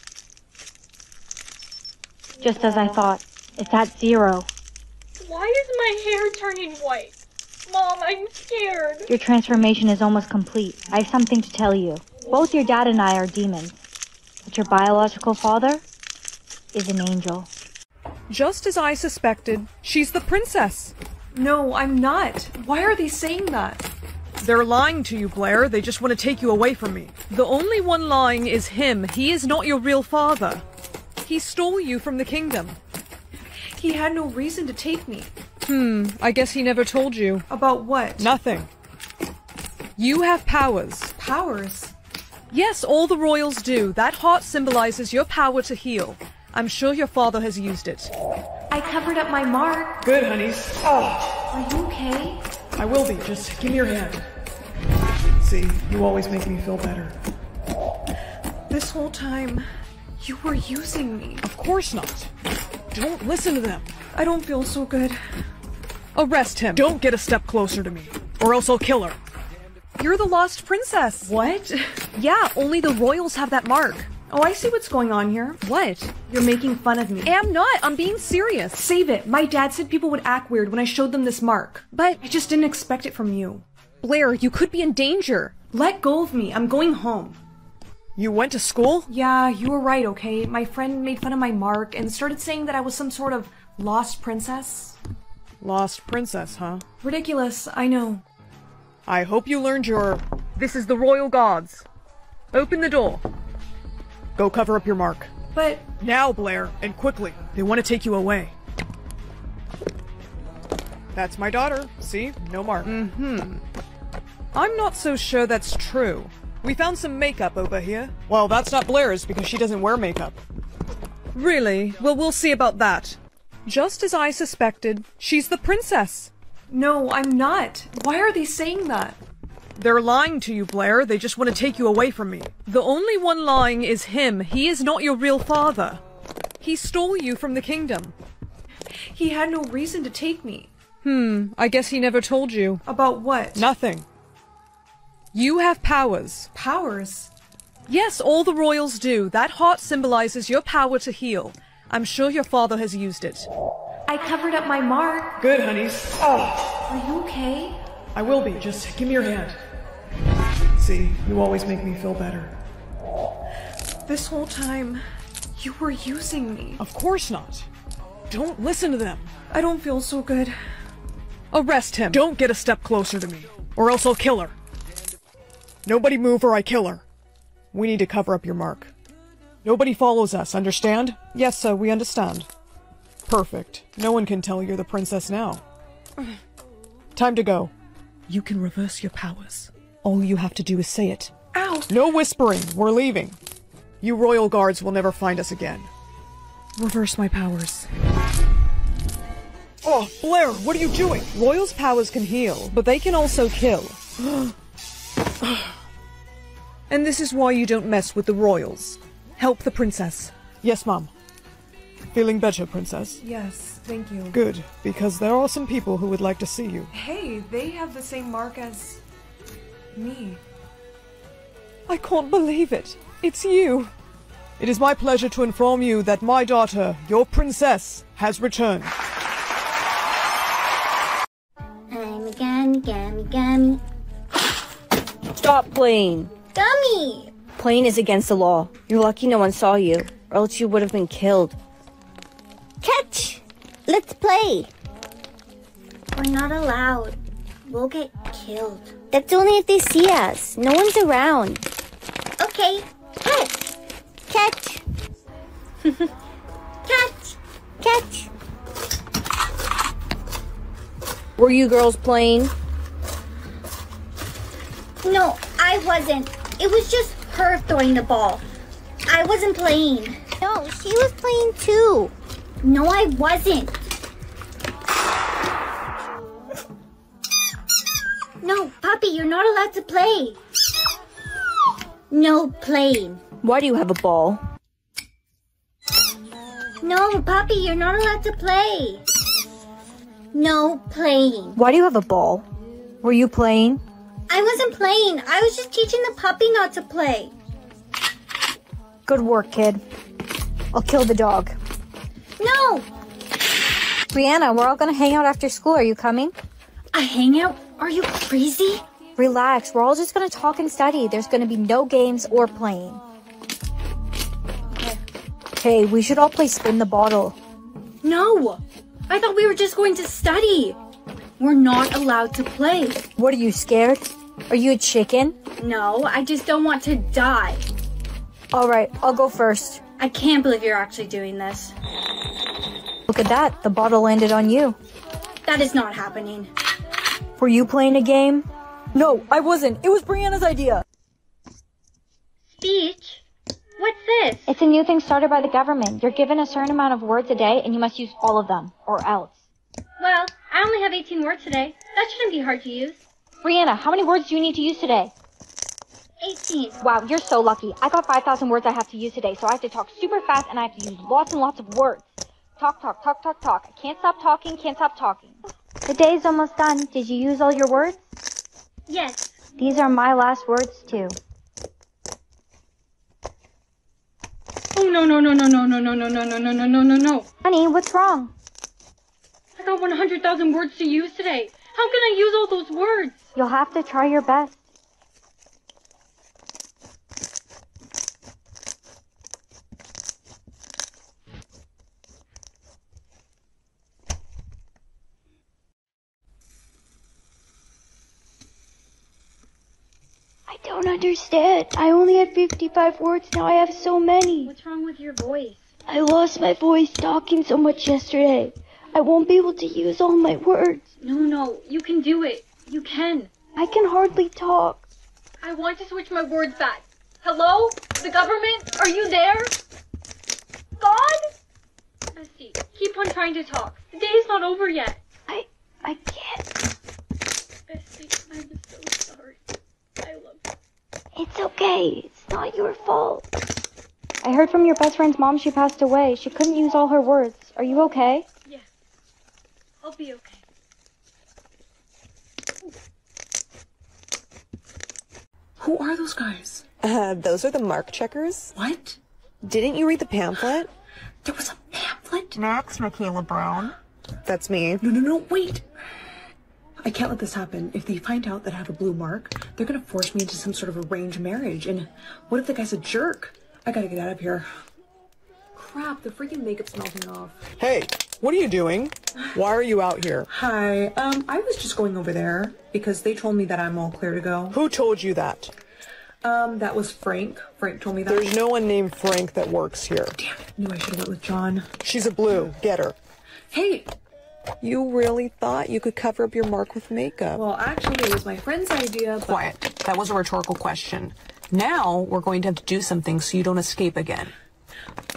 Just as I thought. It's at zero. Why is my hair turning white? Mom, I'm scared. Your transformation is almost complete. I have something to tell you. Both your dad and I are demons. But your biological father is an angel. Just as I suspected, she's the princess. No, I'm not. Why are they saying that? They're lying to you, Blair. They just want to take you away from me. The only one lying is him. He is not your real father. He stole you from the kingdom. He had no reason to take me. Hmm, I guess he never told you. About what? Nothing. You have powers. Powers? Yes, all the royals do. That heart symbolizes your power to heal. I'm sure your father has used it. I covered up my mark. Good, honeys. Oh. Are you okay? I will be. Just give me your hand. See, you always make me feel better. This whole time, you were using me. Of course not. Don't listen to them. I don't feel so good. Arrest him. Don't get a step closer to me, or else I'll kill her. You're the lost princess. What? Yeah, only the royals have that mark. Oh, I see what's going on here. What? You're making fun of me. I'm not. I'm being serious. Save it. My dad said people would act weird when I showed them this mark. But I just didn't expect it from you. Blair, you could be in danger. Let go of me. I'm going home. You went to school? Yeah, you were right, okay? My friend made fun of my mark and started saying that I was some sort of lost princess. Lost princess, huh? Ridiculous, I know. I hope you learned your. This is the royal Guards. Open the door. Go cover up your mark. But. Now, Blair, and quickly. They want to take you away. That's my daughter. See? No mark. Mm hmm. I'm not so sure that's true. We found some makeup over here. Well, that's not Blair's because she doesn't wear makeup. Really? Well, we'll see about that. Just as I suspected, she's the princess. No, I'm not. Why are they saying that? They're lying to you, Blair. They just want to take you away from me. The only one lying is him. He is not your real father. He stole you from the kingdom. He had no reason to take me. Hmm, I guess he never told you. About what? Nothing. You have powers. Powers? Yes, all the royals do. That heart symbolizes your power to heal. I'm sure your father has used it. I covered up my mark. Good, honeys. Oh. Are you okay? I will be. Just give me your hand. See, you always make me feel better. This whole time, you were using me. Of course not. Don't listen to them. I don't feel so good. Arrest him. Don't get a step closer to me, or else I'll kill her. Nobody move or I kill her. We need to cover up your mark. Nobody follows us, understand? Yes, sir, we understand. Perfect. No one can tell you're the princess now. Time to go. You can reverse your powers. All you have to do is say it. Ow! No whispering. We're leaving. You royal guards will never find us again. Reverse my powers. Oh, Blair, what are you doing? Royals' powers can heal, but they can also kill. And this is why you don't mess with the royals. Help the princess. Yes, Mom. Feeling better, princess? Yes, thank you. Good, because there are some people who would like to see you. Hey, they have the same mark as me. I can't believe it. It's you. It is my pleasure to inform you that my daughter, your princess, has returned. I'm a gummy, gummy, gummy. Stop playing. Gummy! Playing is against the law. You're lucky no one saw you, or else you would have been killed. Catch! Let's play! We're not allowed. We'll get killed. That's only if they see us. No one's around. Okay, catch! Catch! [LAUGHS] catch! Catch! Were you girls playing? No, I wasn't. It was just her throwing the ball. I wasn't playing. No, she was playing too. No, I wasn't. No, Poppy, you're not allowed to play. No playing. Why do you have a ball? No, Poppy, you're not allowed to play. No playing. Why do you have a ball? Were you playing? I wasn't playing. I was just teaching the puppy not to play. Good work, kid. I'll kill the dog. No! Brianna, we're all gonna hang out after school. Are you coming? A hangout? Are you crazy? Relax. We're all just gonna talk and study. There's gonna be no games or playing. Hey, we should all play spin the bottle. No! I thought we were just going to study. We're not allowed to play. What are you scared? Are you a chicken? No, I just don't want to die. All right, I'll go first. I can't believe you're actually doing this. Look at that. The bottle landed on you. That is not happening. Were you playing a game? No, I wasn't. It was Brianna's idea. Speech? What's this? It's a new thing started by the government. You're given a certain amount of words a day and you must use all of them, or else. Well, I only have 18 words today. That shouldn't be hard to use. Brianna, how many words do you need to use today? 18. Wow, you're so lucky. I got 5,000 words I have to use today, so I have to talk super fast and I have to use lots and lots of words. Talk, talk, talk, talk, talk. I can't stop talking, can't stop talking. The day's almost done. Did you use all your words? Yes. These are my last words, too. Oh no no no no no no no no no no no no no no no. Honey, what's wrong? I got 100,000 words to use today. How can I use all those words? You'll have to try your best. I don't understand. I only had 55 words, now I have so many. What's wrong with your voice? I lost my voice talking so much yesterday. I won't be able to use all my words. No, no, you can do it. You can. I can hardly talk. I want to switch my words back. Hello? The government? Are you there? God? Esty, keep on trying to talk. The day is not over yet. I I can't. Esty, I'm so sorry. I love you. It's okay. It's not your fault. I heard from your best friend's mom she passed away. She couldn't use all her words. Are you okay? Yes. I'll be okay. Who are those guys? Uh, those are the mark checkers. What? Didn't you read the pamphlet? There was a pamphlet? Max Michaela Brown. That's me. No, no, no, wait. I can't let this happen. If they find out that I have a blue mark, they're gonna force me into some sort of arranged marriage. And what if the guy's a jerk? I gotta get out of here. Crap, the freaking makeup's melting off. Hey, what are you doing? Why are you out here? Hi, um, I was just going over there because they told me that I'm all clear to go. Who told you that? Um, that was Frank. Frank told me that. There's no one named Frank that works here. Damn it, knew I should have went with John. She's a blue. Get her. Hey! You really thought you could cover up your mark with makeup? Well, actually, it was my friend's idea, but... Quiet. That was a rhetorical question. Now we're going to have to do something so you don't escape again.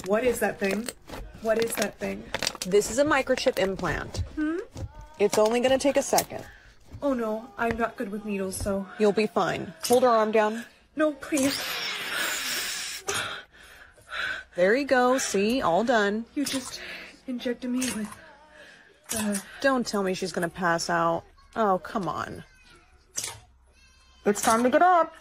What is that thing? What is that thing? This is a microchip implant. Hmm? It's only going to take a second. Oh no, I'm not good with needles, so... You'll be fine. Hold her arm down. No, please. There you go. See? All done. You just injected me with... Uh, Don't tell me she's going to pass out. Oh, come on. It's time to get up.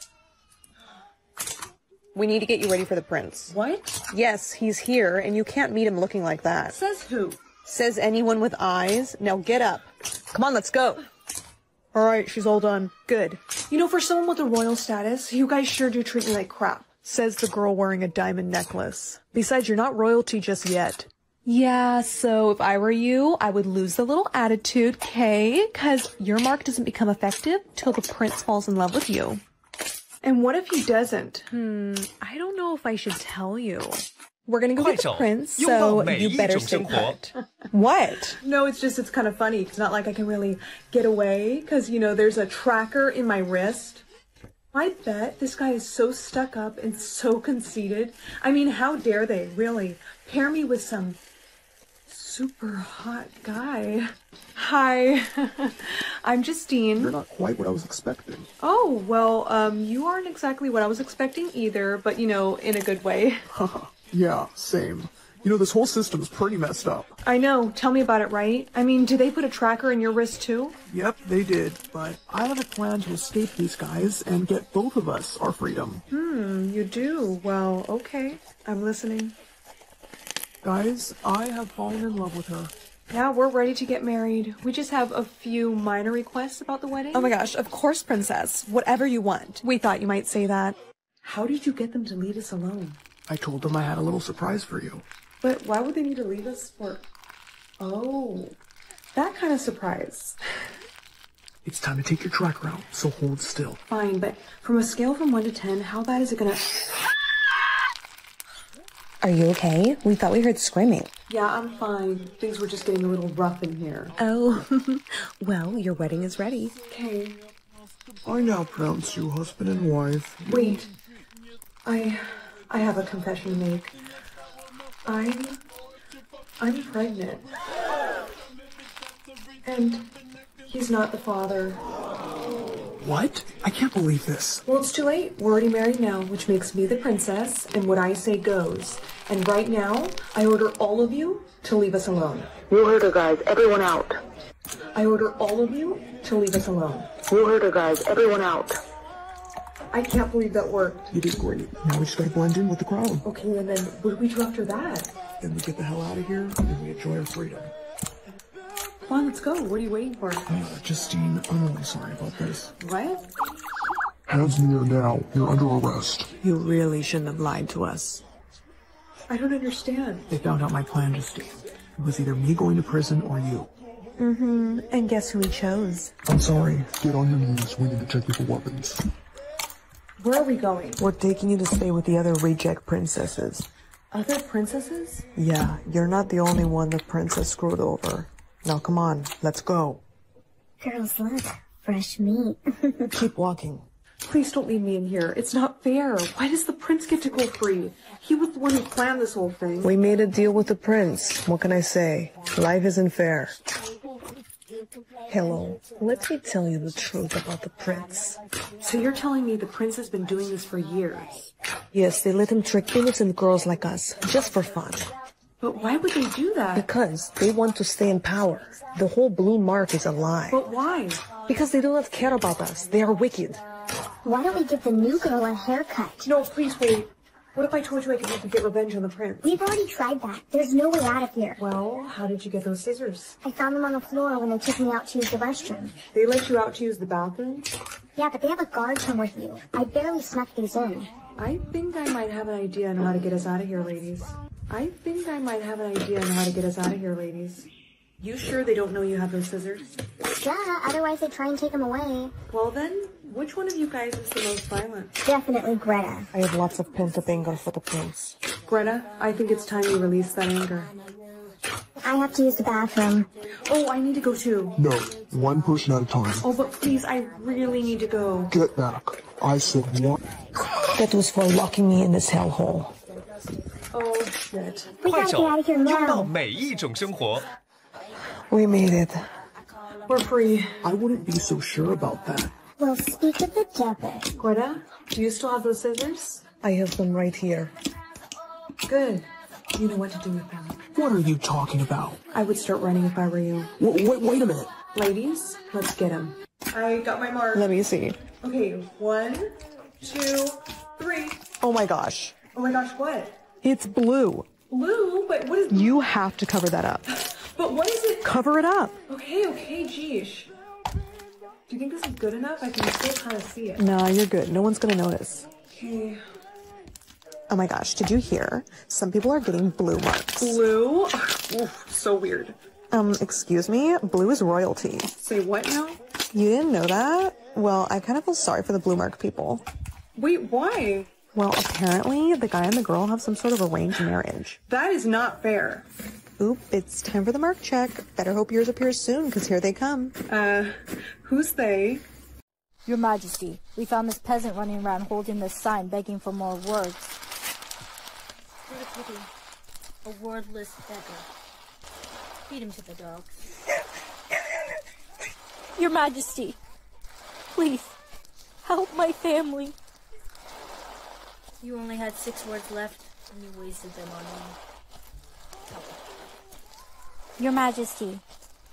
We need to get you ready for the prince. What? Yes, he's here, and you can't meet him looking like that. Says who? Says anyone with eyes. Now get up. Come on, let's go. All right, she's all done. Good. You know, for someone with a royal status, you guys sure do treat me like crap. Says the girl wearing a diamond necklace. Besides, you're not royalty just yet. Yeah, so if I were you, I would lose the little attitude, okay? Because your mark doesn't become effective till the prince falls in love with you. And what if he doesn't? Hmm, I don't know if I should tell you. We're gonna go get the prince, so you better stay quiet. what? No, it's just it's kind of funny. It's not like I can really get away because you know there's a tracker in my wrist. I bet this guy is so stuck up and so conceited. I mean, how dare they really pair me with some super hot guy. Hi, [LAUGHS] I'm Justine. You're not quite what I was expecting. Oh, well, um, you aren't exactly what I was expecting either, but, you know, in a good way. [LAUGHS] yeah, same. You know, this whole system's pretty messed up. I know. Tell me about it, right? I mean, do they put a tracker in your wrist too? Yep, they did, but I have a plan to escape these guys and get both of us our freedom. Hmm, you do. Well, okay. I'm listening. Guys, I have fallen in love with her. Now we're ready to get married. We just have a few minor requests about the wedding. Oh my gosh, of course, princess. Whatever you want. We thought you might say that. How did you get them to leave us alone? I told them I had a little surprise for you. But why would they need to leave us for... Oh, that kind of surprise. [SIGHS] It's time to take your tracker out, so hold still. Fine, but from a scale from 1 to 10, how bad is it gonna... Are you okay? We thought we heard screaming. Yeah, I'm fine. Things were just getting a little rough in here. Oh, [LAUGHS] well, your wedding is ready. Okay. I now pronounce you husband and wife. Wait. I... I have a confession to make. I'm... I'm pregnant. And he's not the father. What? I can't believe this. Well, it's too late. We're already married now, which makes me the princess, and what I say goes. And right now, I order all of you to leave us alone. You heard her, guys. Everyone out. I order all of you to leave us alone. You heard her, guys. Everyone out. I can't believe that worked. You did great. Now we just gotta blend in with the crowd. Okay, and then what do we do after that? Then we get the hell out of here, and we enjoy our freedom. Come on, let's go. What are you waiting for? Uh, Justine, I'm really sorry about this. What? Hands in the air now. You're under arrest. You really shouldn't have lied to us. I don't understand. They found out my plan, Justine. It was either me going to prison or you. Mm-hmm. And guess who he chose? I'm sorry. Get on your knees. We need to check you for weapons. Where are we going? We're taking you to stay with the other reject princesses. Other princesses? Yeah, you're not the only one the princess screwed over. Now come on, let's go. Girls, look. Fresh meat. [LAUGHS] Keep walking. Please don't leave me in here. It's not fair. Why does the prince get to go free? He was the one who planned this whole thing. We made a deal with the prince. What can I say? Life isn't fair. Hello. Let me tell you the truth about the prince. So you're telling me the prince has been doing this for years? Yes, they let him trick innocent girls like us, just for fun. But why would they do that? Because they want to stay in power. The whole blue mark is a lie. But why? Because they do not care about us. They are wicked. Why don't we give the new girl a haircut? No, please wait. What if I told you I could help you get revenge on the prince? We've already tried that. There's no way out of here. Well, how did you get those scissors? I found them on the floor when they took me out to use the restroom. They let you out to use the bathroom? Yeah, but they have a guard come with you. I barely snuck these in. I think I might have an idea on how to get us out of here, ladies. I think I might have an idea on how to get us out of here, ladies. You sure they don't know you have those scissors? Yeah, otherwise they'd try and take them away. Well then, which one of you guys is the most violent? Definitely Greta. I have lots of pent up anger for the prince. Greta, I think it's time you release that anger. I have to use the bathroom. Oh, I need to go too. No, one person at a time. Oh, but please, I really need to go. Get back. I said one. That was for locking me in this hellhole. Oh, shit. We gotta get out of here 拥抱 now. 每一种生活。 We made it. We're free. I wouldn't be so sure about that. Well, speak of the devil. Greta, do you still have those scissors? I have them right here. Good. You know what to do with them. What are you talking about? I would start running if I were you. Wait, wait, wait a minute. Ladies, let's get him. I got my mark. Let me see. Okay, one, two, three. Oh my gosh. Oh my gosh, what? It's blue. Blue? But what is You have to cover that up. [SIGHS] But what is it? Cover it up. Okay, okay, geesh. Do you think this is good enough? I can still kind of see it. Nah, you're good. No one's gonna notice. Okay. Oh my gosh, did you hear? Some people are getting blue marks. Blue? [SIGHS] Oof, so weird. Um, excuse me? Blue is royalty. Say what now? You didn't know that? Well, I kind of feel sorry for the blue mark people. Wait, why? Well, apparently the guy and the girl have some sort of arranged marriage. That is not fair. Oop, it's time for the mark check. Better hope yours appears soon, because here they come. Uh, who's they? Your Majesty, we found this peasant running around holding this sign begging for more words. What a pity. A wordless beggar. Feed him to the dogs. Your Majesty, please, help my family. You only had six words left, and you wasted them on me. Your Majesty,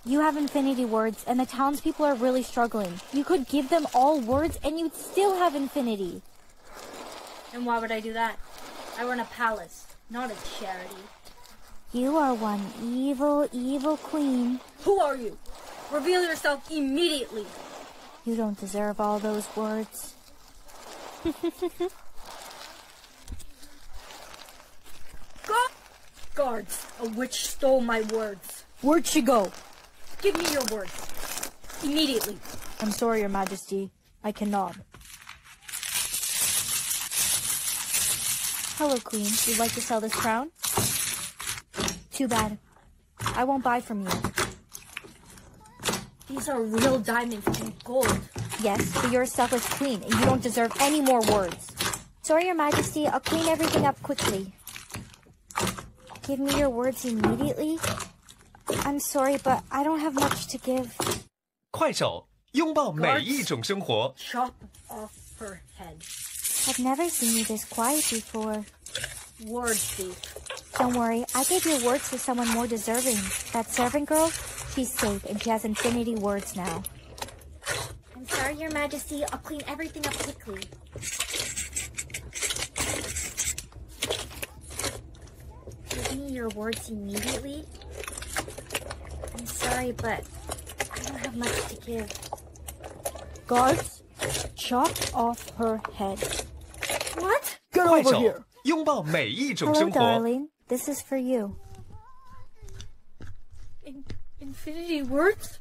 you have infinity words, and the townspeople are really struggling. You could give them all words, and you'd still have infinity. And why would I do that? I run a palace, not a charity. You are one evil, evil queen. Who are you? Reveal yourself immediately. You don't deserve all those words. [LAUGHS] Go! Guards, a witch stole my words. Where'd she go? Give me your words. Immediately. I'm sorry, Your Majesty. I cannot. Hello, Queen. You'd like to sell this crown? Too bad. I won't buy from you. These are real diamonds and gold. Yes, but you're a selfish queen, and you don't deserve any more words. Sorry, Your Majesty. I'll clean everything up quickly Give me your words immediately? I'm sorry, but I don't have much to give. 快手，拥抱每一种生活。 Chop off her head. I've never seen you this quiet before. Word thief. Don't worry, I gave your words to someone more deserving. That servant girl, she's safe and she has infinity words now. I'm sorry, Your Majesty. I'll clean everything up quickly. Give me your words immediately. I'm sorry, but I don't have much to give. Guards, chop off her head. What? Get 快 over 手 here. 拥抱每一种 Hello, 生活。 darling. This is for you. In- infinity words?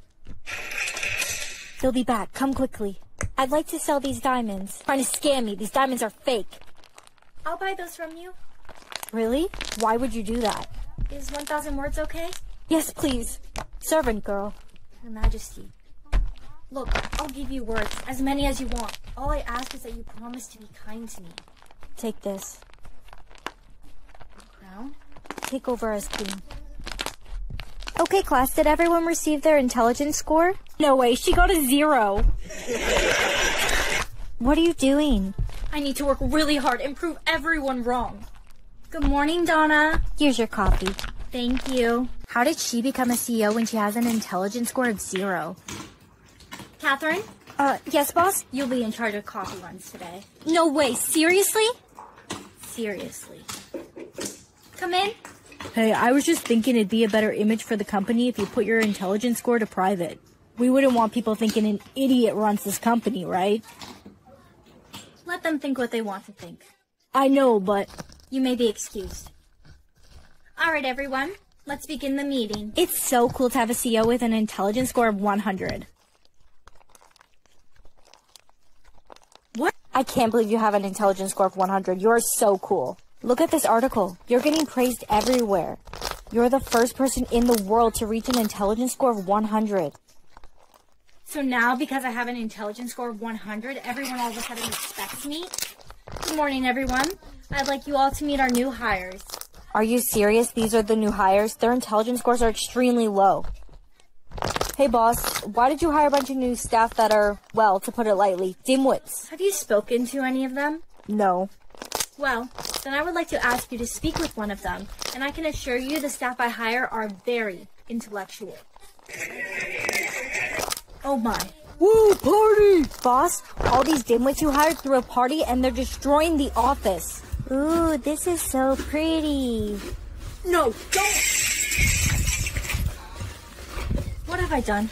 They'll be back. Come quickly. I'd like to sell these diamonds. Trying to scam me. These diamonds are fake. I'll buy those from you. Really? Why would you do that? Is 1,000 words okay? Yes, please. Servant girl. Your Majesty. Look, I'll give you words, as many as you want. All I ask is that you promise to be kind to me. Take this. Crown? Take over as queen. Okay, class, did everyone receive their intelligence score? No way, she got a zero. [LAUGHS] What are you doing? I need to work really hard and prove everyone wrong. Good morning, Donna. Here's your coffee. Thank you. How did she become a CEO when she has an intelligence score of zero? Catherine, Uh, yes, boss? You'll be in charge of coffee runs today. No way. Seriously? Seriously. Come in. Hey, I was just thinking it'd be a better image for the company if you put your intelligence score to private. We wouldn't want people thinking an idiot runs this company, right? Let them think what they want to think. I know, but You may be excused. All right, everyone. Let's begin the meeting. it's so cool to have a CEO with an intelligence score of 100. What? I can't believe you have an intelligence score of 100. You're so cool. Look at this article. You're getting praised everywhere. You're the first person in the world to reach an intelligence score of 100. So now, because I have an intelligence score of 100, everyone all of a sudden respects me? Good morning, everyone. I'd like you all to meet our new hires. Are you serious? These are the new hires? Their intelligence scores are extremely low. Hey boss, why did you hire a bunch of new staff that are, well, to put it lightly, dimwits? Have you spoken to any of them? No. Well, then I would like to ask you to speak with one of them, and I can assure you the staff I hire are very intellectual. Oh my. Woo, party! Boss, all these dimwits you hired threw a party and they're destroying the office. Ooh, this is so pretty. No, don't! What have I done?